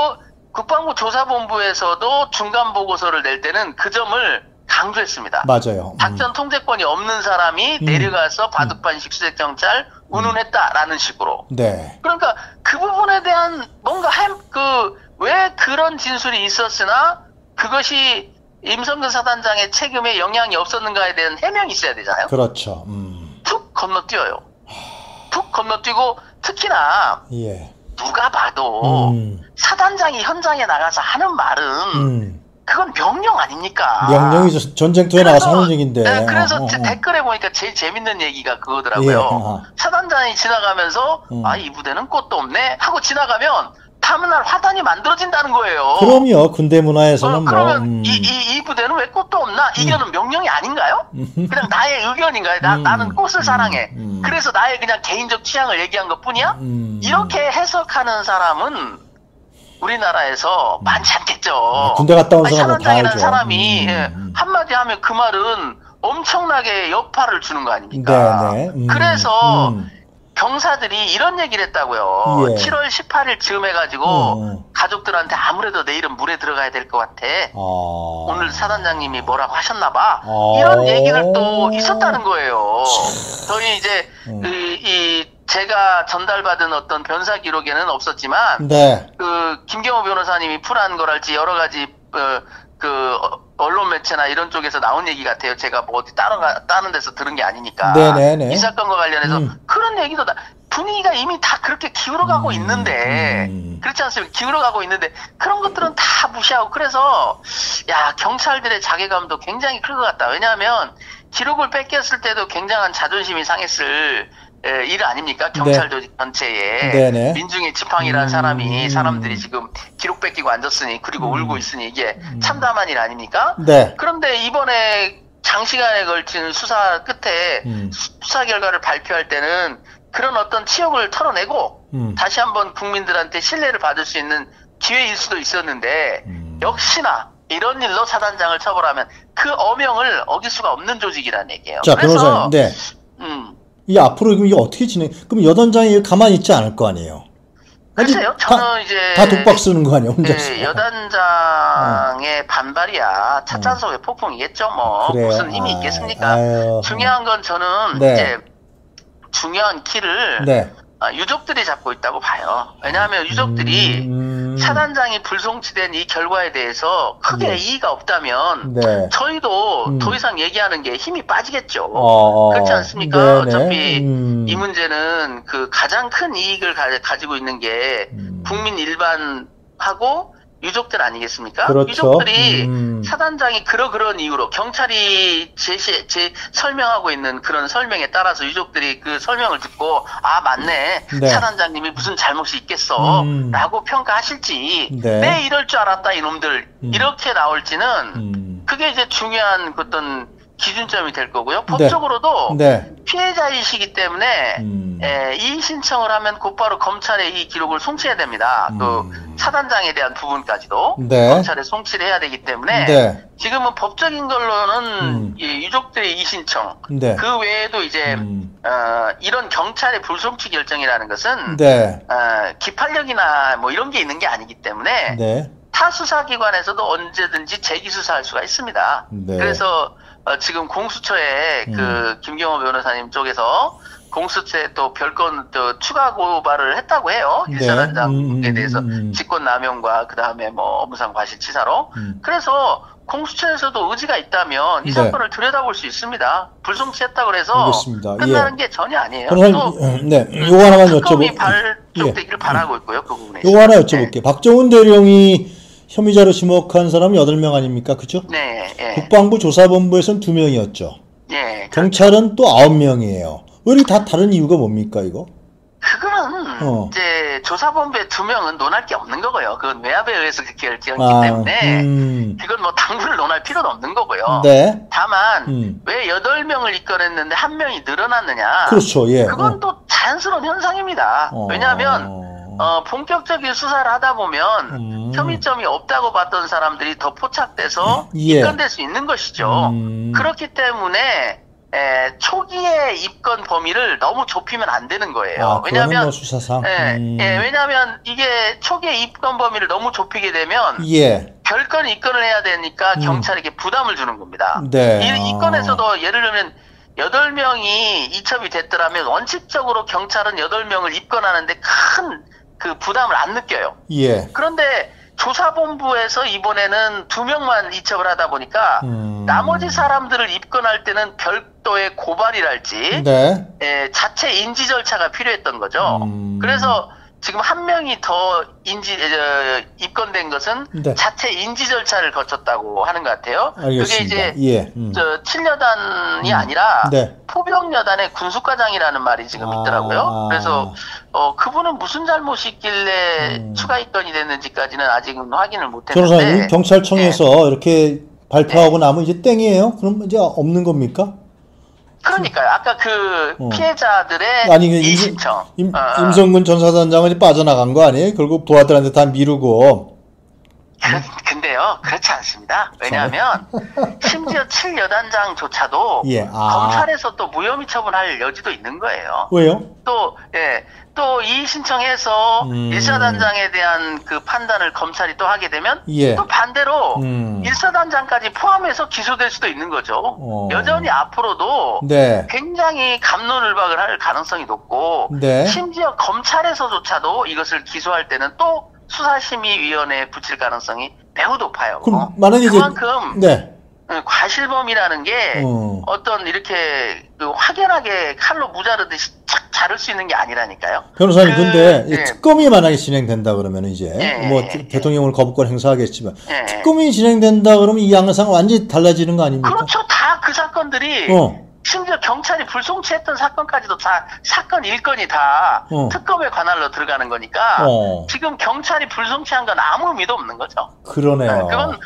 국방부 조사본부에서도 중간 보고서를 낼 때는 그 점을 강조했습니다. 맞아요. 음. 작전 통제권이 없는 사람이 음. 내려가서 바둑반식 수색정찰 운운했다라는 식으로. 네. 그러니까 그 부분에 대한 뭔가 그 왜 그런 진술이 있었으나 그것이 임성근 사단장의 책임에 영향이 없었는가에 대한 해명이 있어야 되잖아요. 그렇죠. 음. 툭 건너뛰어요. 툭 건너뛰고 특히나 예. 누가 봐도 음. 사단장이 현장에 나가서 하는 말은 음. 그건 명령 아닙니까? 명령이죠. 전쟁터에 나가서 하는 얘기인데. 네, 그래서 어, 어, 제 어. 댓글에 보니까 제일 재밌는 얘기가 그거더라고요. 예, 어. 사단장이 지나가면서 음. 아이 부대는 꽃도 없네 하고 지나가면 다음날 화단이 만들어진다는 거예요. 그럼요. 군대 문화에서는 어, 뭐. 그러면 음. 이, 이, 이 부대는 왜 꽃도 없나? 이거는 명령이 아닌가요? 음. 그냥 나의 의견인가요? 나, 음, 나는 꽃을 음, 사랑해. 음. 그래서 나의 그냥 개인적 취향을 얘기한 것 뿐이야? 음. 이렇게 해석하는 사람은 우리나라에서 많지 않겠죠. 아, 군대 갔다 온 사단장이라는 알죠. 사람이 음, 예, 음. 한마디 하면 그 말은 엄청나게 여파를 주는 거 아닙니까? 네, 네. 음, 그래서 음. 경사들이 이런 얘기를 했다고요. 예. 7월 18일 즈음 해가지고 어. 가족들한테 아무래도 내일은 물에 들어가야 될 것 같아. 어. 오늘 사단장님이 뭐라고 하셨나봐. 어. 이런 얘기를 또 있었다는 거예요. 저희 이제 음. 이, 이 제가 전달받은 어떤 변사 기록에는 없었지만 네. 그 김경호 변호사님이 풀한 거랄지 여러 가지 어, 그 어, 언론 매체나 이런 쪽에서 나온 얘기 같아요. 제가 뭐 어디 다른 가- 다른 데서 들은 게 아니니까. 네네네. 이 사건과 관련해서 음. 그런 얘기도 다 분위기가 이미 다 그렇게 기울어가고 음, 있는데 음. 그렇지 않습니까? 기울어가고 있는데 그런 것들은 다 무시하고 그래서 야 경찰들의 자괴감도 굉장히 클 것 같다. 왜냐하면 기록을 뺏겼을 때도 굉장한 자존심이 상했을 에, 일 아닙니까? 경찰 네. 조직 전체에 네네. 민중의 지팡이라는 음, 사람이 음. 사람들이 지금 기록 뺏기고 앉았으니 그리고 음. 울고 있으니 이게 음. 참담한 일 아닙니까? 네. 그런데 이번에 장시간에 걸친 수사 끝에 음. 수사 결과를 발표할 때는 그런 어떤 치욕을 털어내고 음. 다시 한번 국민들한테 신뢰를 받을 수 있는 기회일 수도 있었는데 음. 역시나 이런 일로 사단장을 처벌하면 그 어명을 어길 수가 없는 조직이라는 얘기예요. 자, 그래서 변호사님. 네. 음, 이 앞으로 이게 어떻게 진행? 그럼 여단장이 가만히 있지 않을 거 아니에요? 아니, 글쎄요, 다- 저는 이제 다 독박 쓰는 거 아니야 혼자서? 예, 여단장의 반발이야 차찬석의 폭풍이겠죠. 뭐 어. 그래요. 무슨 힘이 아, 있겠습니까? 아유. 중요한 건 저는 네. 이제 중요한 키를 네. 아, 유족들이 잡고 있다고 봐요. 왜냐하면 유족들이 음, 차단장이 불송치된 이 결과에 대해서 크게 네. 이의가 없다면 네. 저희도 음. 더 이상 얘기하는 게 힘이 빠지겠죠. 어, 어. 그렇지 않습니까? 네네. 어차피 음. 이 문제는 그 가장 큰 이익을 가, 지고 있는 게 음. 국민 일반하고 유족들 아니겠습니까? 그렇죠. 유족들이 음. 사단장이 그러 그런 이유로 경찰이 제시 제 설명하고 있는 그런 설명에 따라서 유족들이 그 설명을 듣고 아 맞네 네. 사단장님이 무슨 잘못이 있겠어라고 음. 평가하실지 네. 내 이럴 줄 알았다 이놈들 음. 이렇게 나올지는 음. 그게 이제 중요한 그 어떤 기준점이 될 거고요. 법적으로도 네. 피해자이시기 때문에 음. 에, 이의 신청을 하면 곧바로 검찰에 이 기록을 송치해야 됩니다. 음. 그 차단장에 대한 부분까지도 네. 검찰에 송치를 해야 되기 때문에 네. 지금은 법적인 걸로는 음. 이 유족들의 이의 신청 네. 그 외에도 이제 음. 어, 이런 경찰의 불송치 결정이라는 것은 네. 어, 기판력이나 뭐 이런 게 있는 게 아니기 때문에 네. 타 수사기관에서도 언제든지 재기 수사할 수가 있습니다. 네. 그래서 어, 지금 공수처에 음. 그 김경호 변호사님 쪽에서 공수처에 또 별건 또 추가 고발을 했다고 해요. 네. 일사단장에 음, 음, 대해서 음, 음. 직권남용과 그 다음에 뭐 업무상 과실치사로. 음. 그래서 공수처에서도 의지가 있다면 이 네. 사건을 들여다볼 수 있습니다. 불송치했다고 그래서 알겠습니다. 끝나는 예. 게 전혀 아니에요. 변호사님, 또 음, 네. 요거 하나만 특검이 여쭤보. 발족되기를 예. 바라고 있고요. 그 부분에. 요거 하나. 여쭤볼게요. 박정훈 대령이 혐의자로 지목한 사람은 8명 아닙니까? 그죠? 네, 예, 국방부 조사본부에서는 2명이었죠. 예. 경찰은 또 9명이에요. 왜 이렇게 다 다른 이유가 뭡니까, 이거? 그거는 어. 이제 조사본부의 두 명은 논할 게 없는 거고요. 그건 외압에 의해서 그렇게 결정했기 아, 때문에 음. 그건 뭐 당부를 논할 필요도 없는 거고요. 네. 다만 음. 왜 여덟 명을 이끌어냈는데 한 명이 늘어났느냐? 그렇죠, 예. 그건 어. 또 자연스러운 현상입니다. 어. 왜냐하면 어, 본격적인 수사를 하다 보면 음. 혐의점이 없다고 봤던 사람들이 더 포착돼서 예. 입건될 수 있는 것이죠. 음. 그렇기 때문에 에, 초기에 입건 범위를 너무 좁히면 안 되는 거예요. 아, 왜냐하면 뭐 수사상. 예, 음. 예, 왜냐하면 이게 초기에 입건 범위를 너무 좁히게 되면 예. 별건 입건을 해야 되니까 음. 경찰에게 부담을 주는 겁니다. 네. 이, 입건에서도 예를 들면 여덟 명이 이첩이 됐더라면 원칙적으로 경찰은 여덟 명을 입건하는데 큰 그 부담을 안 느껴요. 예. 그런데 조사본부에서 이번에는 두 명만 이첩을 하다 보니까 음. 나머지 사람들을 입건할 때는 별도의 고발이랄지 네. 에, 자체 인지 절차가 필요했던 거죠. 음. 그래서 지금 한 명이 더 인지 에, 입건된 것은 네. 자체 인지 절차를 거쳤다고 하는 것 같아요. 알겠습니다. 그게 이제 예. 음. 저 7여단이 음. 아니라 네. 포병여단의 군수과장이라는 말이 지금 아, 있더라고요. 아. 그래서 어, 그분은 무슨 잘못이 있길래 음. 추가 입건이 됐는지까지는 아직은 확인을 못 변호사님, 했는데 경찰청에서 이렇게 발표하고 네. 나면 이제 땡이에요? 그럼 이제 없는 겁니까? 그러니까요. 아까 그 어. 피해자들의 아니, 그 임- 신청. 임, 어, 어. 임성근 전 사단장은 빠져나간 거 아니에요? 결국 부하들한테 다 미루고. 그, 근데요, 그렇지 않습니다. 왜냐하면, 심지어 7여단장조차도 예, 아. 검찰에서 또 무혐의 처분할 여지도 있는 거예요. 왜요? 또, 예, 또 이의 신청해서 음. 일사단장에 대한 그 판단을 검찰이 또 하게 되면, 예. 또 반대로 음. 일사단장까지 포함해서 기소될 수도 있는 거죠. 어. 여전히 앞으로도 네. 굉장히 감론을박을 할 가능성이 높고, 네. 심지어 검찰에서조차도 이것을 기소할 때는 또 수사심의위원회에 붙일 가능성이 매우 높아요. 그럼 만약에 이제 그만큼 네. 어, 과실범이라는 게 어. 어. 떤 이렇게 그 확연하게 칼로 무자르듯이 착 자를 수 있는 게 아니라니까요. 변호사님 그, 근데 이 예. 특검이 만약에 진행된다 그러면 이제 예, 뭐 예, 예. 대통령을 거부권 행사하겠지만 예. 특검이 진행된다 그러면 이 양상 완전히 달라지는 거 아닙니까? 그렇죠. 다 그 사건들이 어. 심지어 경찰이 불송치했던 사건까지도 다 사건 일건이 다 어. 특검의 관할로 들어가는 거니까 어. 지금 경찰이 불송치한 건 아무 의미도 없는 거죠. 그러네요. 그건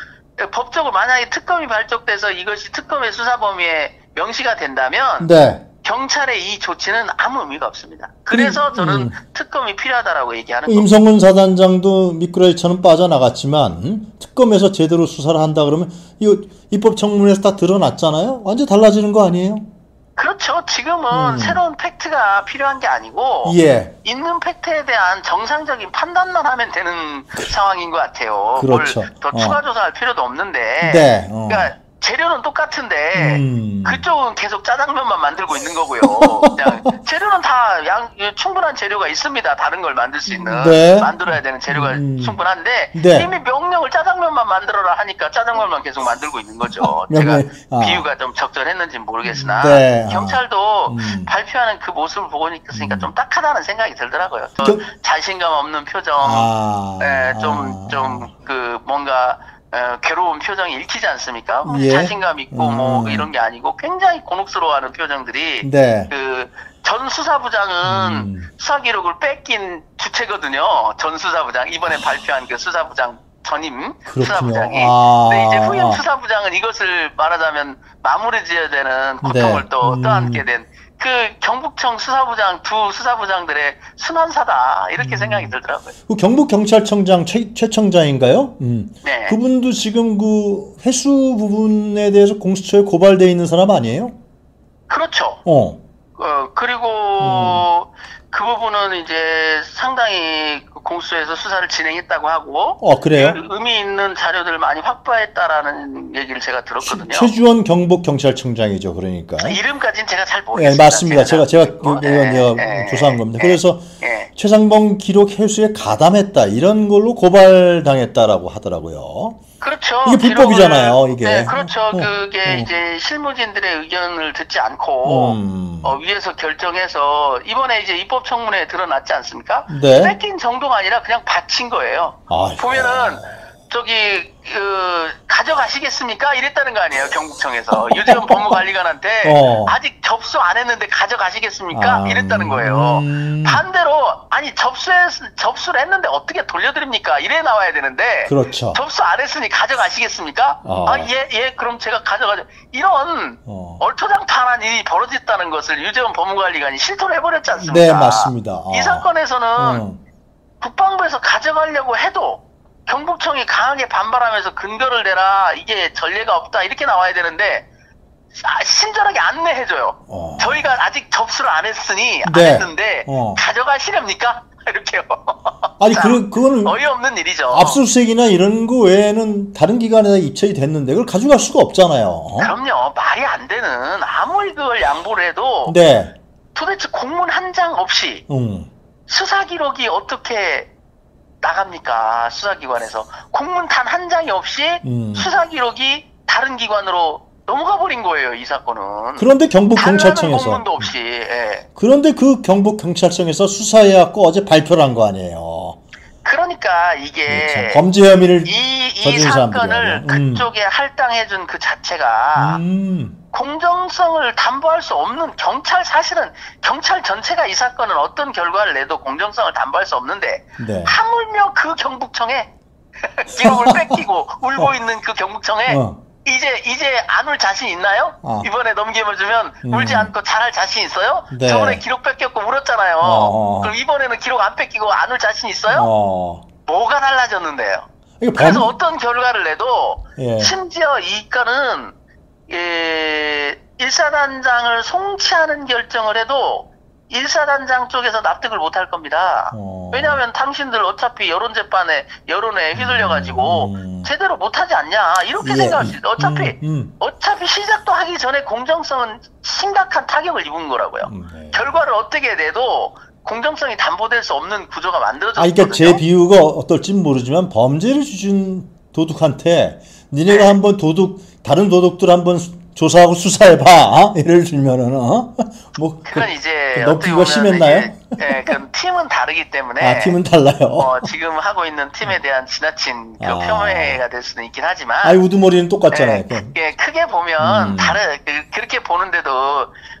법적으로 만약에 특검이 발족돼서 이것이 특검의 수사 범위에 명시가 된다면 네. 경찰의 이 조치는 아무 의미가 없습니다. 그래서 음, 저는 음. 특검이 필요하다라고 얘기하는 거고. 임성근 사단장도 미꾸라지처럼 빠져나갔지만 음? 특검에서 제대로 수사를 한다 그러면 이거 입법 청문회에서 다 드러났잖아요. 완전 달라지는 거 아니에요? 그렇죠. 지금은 음. 새로운 팩트가 필요한 게 아니고 예. 있는 팩트에 대한 정상적인 판단만 하면 되는 상황인 것 같아요. 그렇죠. 뭘더 어. 추가 조사할 필요도 없는데. 네. 어. 그러니까 재료는 똑같은데 음. 그쪽은 계속 짜장면만 만들고 있는 거고요. 그냥 재료는 다 양, 충분한 재료가 있습니다. 다른 걸 만들 수 있는 네. 만들어야 되는 재료가 음. 충분한데 네. 이미 명령을 짜장면만 만들어라 하니까 짜장면만 계속 만들고 있는 거죠. 제가 아. 비유가 좀 적절했는지는 모르겠으나 네. 아. 경찰도 음. 발표하는 그 모습을 보고 있으니까 좀 딱하다는 생각이 들더라고요. 좀 경- 자신감 없는 표정, 아. 예, 좀, 아. 좀, 그, 뭔가, 어, 괴로운 표정이 읽히지 않습니까? 뭐 예. 자신감 있고, 뭐, 음. 이런 게 아니고, 굉장히 곤혹스러워하는 표정들이, 네. 그, 전 수사부장은 음. 수사 기록을 뺏긴 주체거든요. 전 수사부장. 이번에 발표한 그 수사부장 전임 그렇군요. 수사부장이. 아. 근데 이제 후임 수사부장은 이것을 말하자면 마무리 지어야 되는 고통을 네. 또 음. 떠안게 된 그 경북청 수사부장 두 수사부장들의 순환사다 이렇게 생각이 들더라고요. 그 경북 경찰청장 최, 최 청장인가요? 음. 네. 그분도 지금 그 회수 부분에 대해서 공수처에 고발돼 있는 사람 아니에요? 그렇죠. 어. 어, 그리고 음. 그 부분은 이제 상당히 공수처에서 수사를 진행했다고 하고 어 그래요? 그 의미 있는 자료들을 많이 확보했다라는 얘기를 제가 들었거든요. 최 주원 경북 경찰청장이죠, 그러니까. 이름까지는 제가 잘 예, 모르겠습니다. 맞습니다. 제가 제가 듣고. 그- 예, 예, 예, 조사한 겁니다. 예, 그래서 예. 최상봉 기록 해수에 가담했다 이런 걸로 고발당했다고 하더라고요. 그렇죠. 이게 불법이잖아요, 이게. 네, 그렇죠. 어, 그게 어. 이제 실무진들의 의견을 듣지 않고 음. 어, 위에서 결정해서 이번에 이제 입법 청문회에 드러났지 않습니까? 네. 뺏긴 정도가 아니라 그냥 바친 거예요. 아이고. 보면은 저기 그 가져가시겠습니까? 이랬다는 거 아니에요 경북청에서 유재원 법무관리관한테 어. 아직 접수 안 했는데 가져가시겠습니까? 아, 이랬다는 거예요. 음. 반대로 아니 접수해 접수를 했는데 어떻게 돌려드립니까? 이래 나와야 되는데 그렇죠. 접수 안 했으니 가져가시겠습니까? 어. 아, 예, 예, 그럼 제가 가져가죠. 이런 어. 얼토당토한 일이 벌어졌다는 것을 유재원 법무관리관이 실토를 해버렸지 않습니까? 네, 맞습니다. 어. 이 사건에서는 어. 국방부에서 가져가려고 해도 경북청이 강하게 반발하면서 근거를 내라 이게 전례가 없다 이렇게 나와야 되는데 아, 친절하게 안내해줘요. 어. 저희가 아직 접수를 안 했으니 안 네. 했는데 어. 가져가시렵니까? 이렇게요. 아니 자, 그 그거는 어이없는 일이죠. 압수수색이나 이런 거 외에는 다른 기관에다 입찰이 됐는데 그걸 가져갈 수가 없잖아요. 어? 그럼요. 말이 안 되는 아무리 그걸 양보를 해도 네. 도대체 공문 한 장 없이 음. 수사 기록이 어떻게 나갑니까? 수사기관에서 공문 단 한 장이 없이 음. 수사 기록이 다른 기관으로 넘어가 버린 거예요. 이 사건은. 그런데 경북 경찰청에서 공문도 없이. 예. 그런데 그 경북 경찰청에서 수사해갖고 어제 발표를 한 거 아니에요. 그러니까 이게 참 범죄 혐의를 이, 이 사건을. 음. 그쪽에 할당해준 그 자체가 음. 공정성을 담보할 수 없는 경찰 사실은 경찰 전체가 이 사건은 어떤 결과를 내도 공정성을 담보할 수 없는데 네. 하물며 그 경북청에 기록을 뺏기고 울고 있는 그 경북청에 어. 이제 이제 안 울 자신 있나요? 아. 이번에 넘겨주면 음. 울지 않고 잘할 자신 있어요? 네. 저번에 기록 뺏겼고 울었잖아요. 어. 그럼 이번에는 기록 안 뺏기고 안 울 자신 있어요? 어. 뭐가 달라졌는데요? 이게 그래서 범 어떤 결과를 내도 예. 심지어 이 건은 예, 일사단장을 송치하는 결정을 해도 일사단장 쪽에서 납득을 못할 겁니다. 어. 왜냐하면 당신들 어차피 여론 재판에 여론에 휘둘려 가지고 음. 제대로 못하지 않냐 이렇게 예. 생각할 수 있어요. 어차피 음, 음. 어차피 시작도 하기 전에 공정성은 심각한 타격을 입은 거라고요. 음, 네. 결과를 어떻게 내도 공정성이 담보될 수 없는 구조가 아, 만들어졌거든요. 그러니까 제 비유가 어떨진 모르지만 범죄를 저지른 도둑한테 니네가 네. 한번 도둑 다른 도둑들 한번 수- 조사하고 수사해봐. 어? 예를 들면은 어? 뭐 그건 그- 이제 그 어떻게 높이가 보면 심했나요? 이제, 예, 그건 팀은 다르기 때문에 아 팀은 달라요. 어, 지금 하고 있는 팀에 대한 지나친 그 아. 폄훼가 될 수는 있긴 하지만 아이 우두머리는 똑같잖아요. 예. 예, 크게 보면 음. 다른 그, 그렇게 보는데도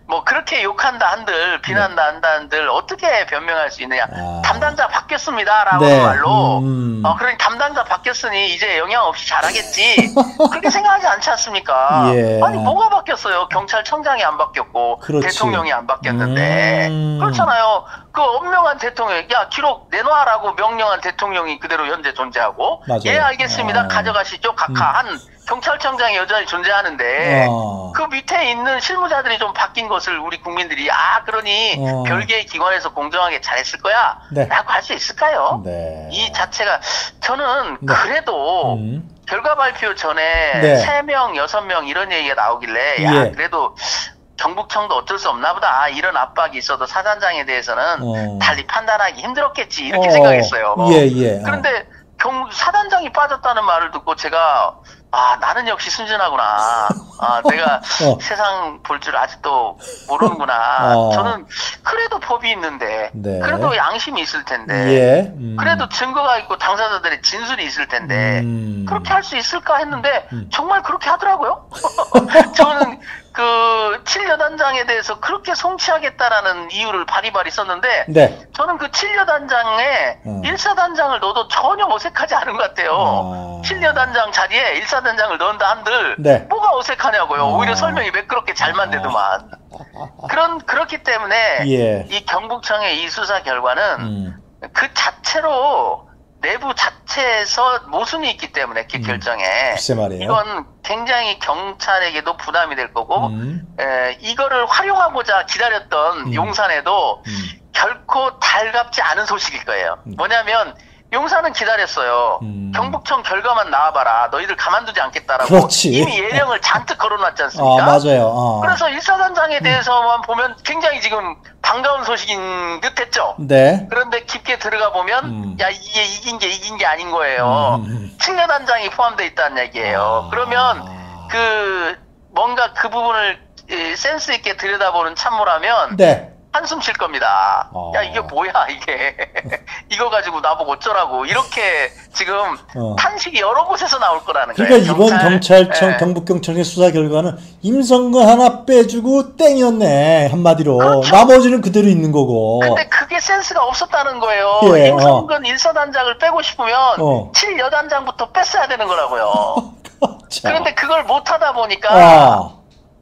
뭐 그렇게 욕한다 한들 비난다 한다 한들 어떻게 변명할 수 있느냐 네. 아. 담당자 바뀌었습니다라고 네. 말로 음. 어 그러니 담당자 바뀌었으니 이제 영향 없이 잘하겠지 그렇게 생각하지 않지 않습니까? 예. 아니 뭐가 바뀌었어요? 경찰청장이 안 바뀌었고 그렇지. 대통령이 안 바뀌었는데 음. 그렇잖아요. 그 엄명한 대통령, 야 기록 내놔라고 명령한 대통령이 그대로 현재 존재하고 맞아요. 예 알겠습니다. 아. 가져가시죠. 각하 한 경찰청장이 여전히 존재하는데 어. 그 밑에 있는 실무자들이 좀 바뀐 것을 우리 국민들이 아 그러니 어. 별개의 기관에서 공정하게 잘했을 거야 네. 라고 할수 있을까요? 네. 이 자체가 저는 네. 그래도 음. 결과 발표 전에 네. 세명 여섯 명 이런 얘기가 나오길래 야 예. 그래도 경북청도 어쩔 수 없나 보다 이런 압박이 있어도 사단장에 대해서는 어. 달리 판단하기 힘들었겠지 이렇게 어. 생각했어요. 예, 예. 어. 그런데 경 사단장이 빠졌다는 말을 듣고 제가 아 나는 역시 순진하구나. 아 내가 어. 세상 볼 줄 아직도 모르는구나. 어. 저는 그래도 법이 있는데 네. 그래도 양심이 있을 텐데 예. 음. 그래도 증거가 있고 당사자들의 진술이 있을 텐데 음. 그렇게 할 수 있을까 했는데 음. 정말 그렇게 하더라고요. 저는 그 7여단장에 대해서 그렇게 송치하겠다라는 이유를 바리바리 썼는데 네. 저는 그 7여단장에 음. 1사단장을 넣어도 전혀 어색하지 않은 것 같아요. 아. 7여단장 자리에 1사단장을 넣은다 한들 네. 뭐가 어색하냐고요. 아. 오히려 설명이 매끄럽게 잘 만 되더만. 그런 그렇기 때문에 예. 이 경북청의 이 수사 결과는 음. 그 자체로 내부 자체에서 모순이 있기 때문에 그 음. 결정에. 이건 굉장히 경찰에게도 부담이 될 거고 음. 에, 이거를 활용하고자 기다렸던 음. 용산에도 음. 결코 달갑지 않은 소식일 거예요. 뭐냐면 용산은 기다렸어요. 음. 경북청 결과만 나와봐라. 너희들 가만두지 않겠다라고 그렇지. 이미 예령을 잔뜩 걸어놨지 아, 않습니까? 맞아요. 어. 그래서 일사단장에 대해서만 보면 굉장히 지금 반가운 소식인 듯했죠. 네. 그런데 깊게 들어가 보면 음. 야 이게 이긴 게 이긴 게 아닌 거예요. 음, 음. 칭여단장이 포함되어 있다는 얘기예요. 아. 그러면 그 뭔가 그 부분을 이, 센스 있게 들여다보는 참모라면 네. 한숨 쉴 겁니다. 어. 야 이게 뭐야 이게 이거 가지고 나보고 어쩌라고 이렇게 지금 어. 탄식이 여러 곳에서 나올 거라는 그러니까 거예요. 이번 경찰청 예. 경북경찰의 수사 결과는 임성근 하나 빼주고 땡이었네 한마디로 그렇죠. 나머지는 그대로 있는 거고 근데 그게 센스가 없었다는 거예요. 예, 임성근 일사단장을 빼고 싶으면 어. 7여단장부터 뺐어야 되는 거라고요. 자. 그런데 그걸 못 하다 보니까 아,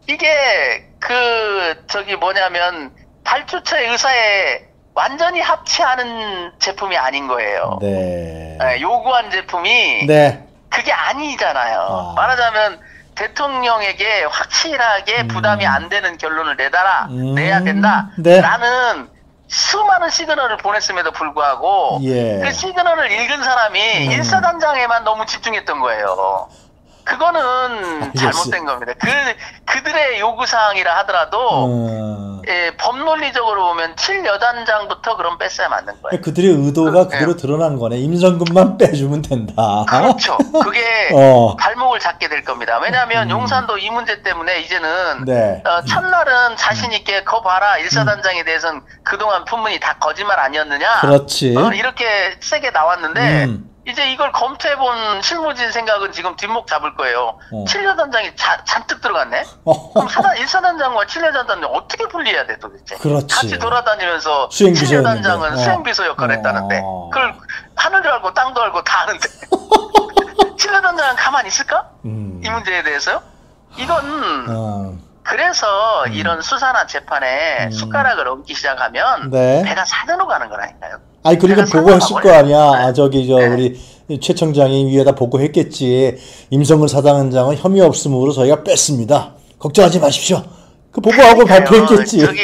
이게 그 저기 뭐냐면 발주처의 의사에 완전히 합치하는 제품이 아닌 거예요. 네. 예, 요구한 제품이 네. 그게 아니잖아요. 아. 말하자면 대통령에게 확실하게 음. 부담이 안 되는 결론을 내달라 음. 내야 된다. 네. 라는 수많은 시그널을 보냈음에도 불구하고 예. 그 시그널을 읽은 사람이 음. 일사단장에만 너무 집중했던 거예요. 그거는 알겠어요. 잘못된 겁니다. 그 그들의 요구 사항이라 하더라도 어, 예, 법논리적으로 보면 7여단장부터 그럼 뺐어야 맞는 거예요. 그들의 의도가 그- 그대로 드러난 거네. 임성근만 빼주면 된다. 그렇죠. 그게 어. 발목을 잡게 될 겁니다. 왜냐하면 음. 용산도 이 문제 때문에 이제는 네. 어, 첫날은 자신 있게 거 봐라 일사단장에 대해서는 그동안 풍문이 다 거짓말 아니었느냐 그렇지. 어, 이렇게 세게 나왔는데 음. 이제 이걸 검토해본 실무진 생각은 지금 뒷목 잡을 거예요. 어. 7여단장이 잔뜩 들어갔네? 어, 그럼 사단, 1사 단장과 7여단장은 어떻게 분리해야 돼 도대체? 그렇지. 같이 돌아다니면서 수행비서였는데. 7여단장은 어. 수행비서 역할을 어. 했다는데 그걸 하늘도 알고 땅도 알고 다 아는데 7여단장은 가만히 있을까? 음. 이 문제에 대해서요? 이건 어, 그래서 이런 수사나 재판에 음. 숟가락을 얹기 시작하면 네. 배가 산으로 가는 거라니까요. 아니 제가 보고했을 거 아니야. 네. 아, 저기 저 네. 우리 최 청장이 위에다 보고했겠지. 임성근 사단장은 혐의 없음으로 저희가 뺐습니다. 걱정하지 마십시오. 그 보고하고 그러니까요. 발표했겠지. 저기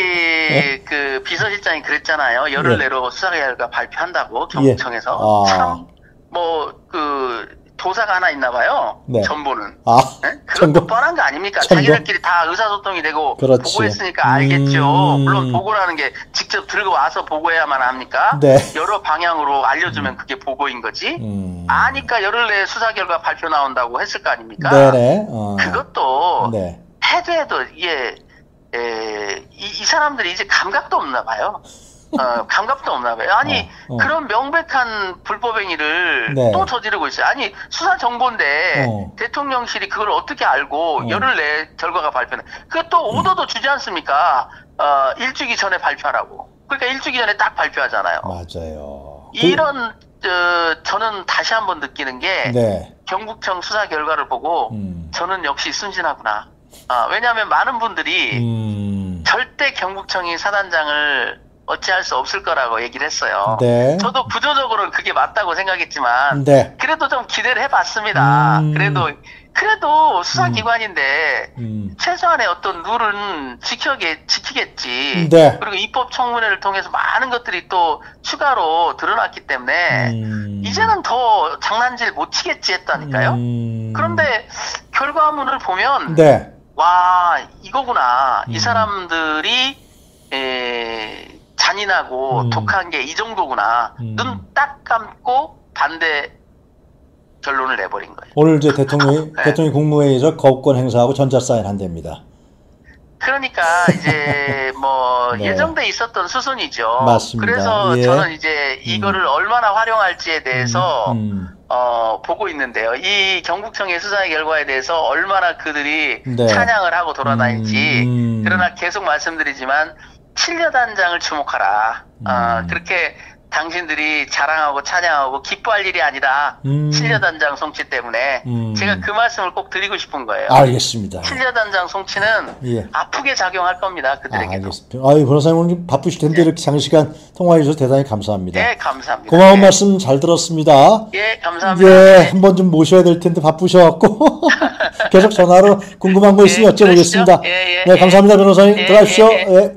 그 비서실장이 그랬잖아요. 열흘 예. 내로 수사 결과 발표한다고 경북청에서 아. 참뭐그 도사가 하나 있나 봐요. 네. 전보는. 아, 예? 그건 전보. 뻔한 거 아닙니까? 전보? 자기들끼리 다 의사소통이 되고 그렇지. 보고했으니까 알겠죠. 음. 물론 보고라는 게 직접 들고 와서 보고해야만 합니까? 네. 여러 방향으로 알려주면 그게 보고인 거지. 음. 아니까 열흘 내에 수사 결과 발표 나온다고 했을 거 아닙니까? 네네. 어. 그것도 네. 해도 해도 이게 에, 이, 이 사람들이 이제 감각도 없나 봐요. 어, 감각도 없나 봐요. 아니 어, 어. 그런 명백한 불법 행위를 네. 또 저지르고 있어요. 아니 수사 정보인데 어. 대통령실이 그걸 어떻게 알고 어. 열흘 내에 결과가 발표는 그또 오더도 주지 않습니까? 어, 일주기 전에 발표하라고. 그러니까 일주기 전에 딱 발표하잖아요. 맞아요. 이런 저, 저는 다시 한번 느끼는 게 그, 네. 경북청 수사 결과를 보고 음. 저는 역시 순진하구나. 아, 왜냐하면 많은 분들이 음. 절대 경북청이 사단장을 어찌할 수 없을 거라고 얘기를 했어요. 네. 저도 구조적으로는 그게 맞다고 생각했지만 네. 그래도 좀 기대를 해봤습니다. 음. 그래도 그래도 수사기관인데 음. 최소한의 어떤 룰은 지켜게, 지키겠지. 네. 그리고 입법 청문회를 통해서 많은 것들이 또 추가로 드러났기 때문에 음. 이제는 더 장난질 못 치겠지 했다니까요. 음. 그런데 결과물을 보면 네. 와 이거구나 음. 이 사람들이 에, 잔인하고 음. 독한 게 이 정도구나 음. 눈딱 감고 반대 결론을 내버린 거예요. 오늘 이제 대통령이 네. 대통령 국무회의에서 거부권 행사하고 전자 사인 한답니다. 그러니까 이제 뭐 네. 예정돼 있었던 수순이죠. 맞습니다. 그래서 예. 저는 이제 이거를 얼마나 활용할지에 대해서 음. 어, 보고 있는데요. 이 경북청의 수사의 결과에 대해서 얼마나 그들이 네. 찬양을 하고 돌아다닐지. 음. 그러나 계속 말씀드리지만, 칠려단장을 주목하라. 어, 음. 그렇게 당신들이 자랑하고 찬양하고 기뻐할 일이 아니다. 음. 칠려단장 송치 때문에. 음. 제가 그 말씀을 꼭 드리고 싶은 거예요. 알겠습니다. 칠려단장 송치는 예. 아프게 작용할 겁니다. 아, 그들에게도. 알겠습니다. 아유, 변호사님 오늘 좀 바쁘실 텐데 이렇게 장시간 통화해 주셔서 대단히 감사합니다. 예, 감사합니다. 고마운 예. 말씀 잘 들었습니다. 예, 감사합니다. 예, 네. 한번 좀 모셔야 될 텐데 바쁘셔갖고 계속 전화로 궁금한 거 있으면 예, 여쭤보겠습니다. 그러시죠. 예, 예, 네, 예. 감사합니다, 변호사님. 예, 들어가십시오. 예, 예. 예.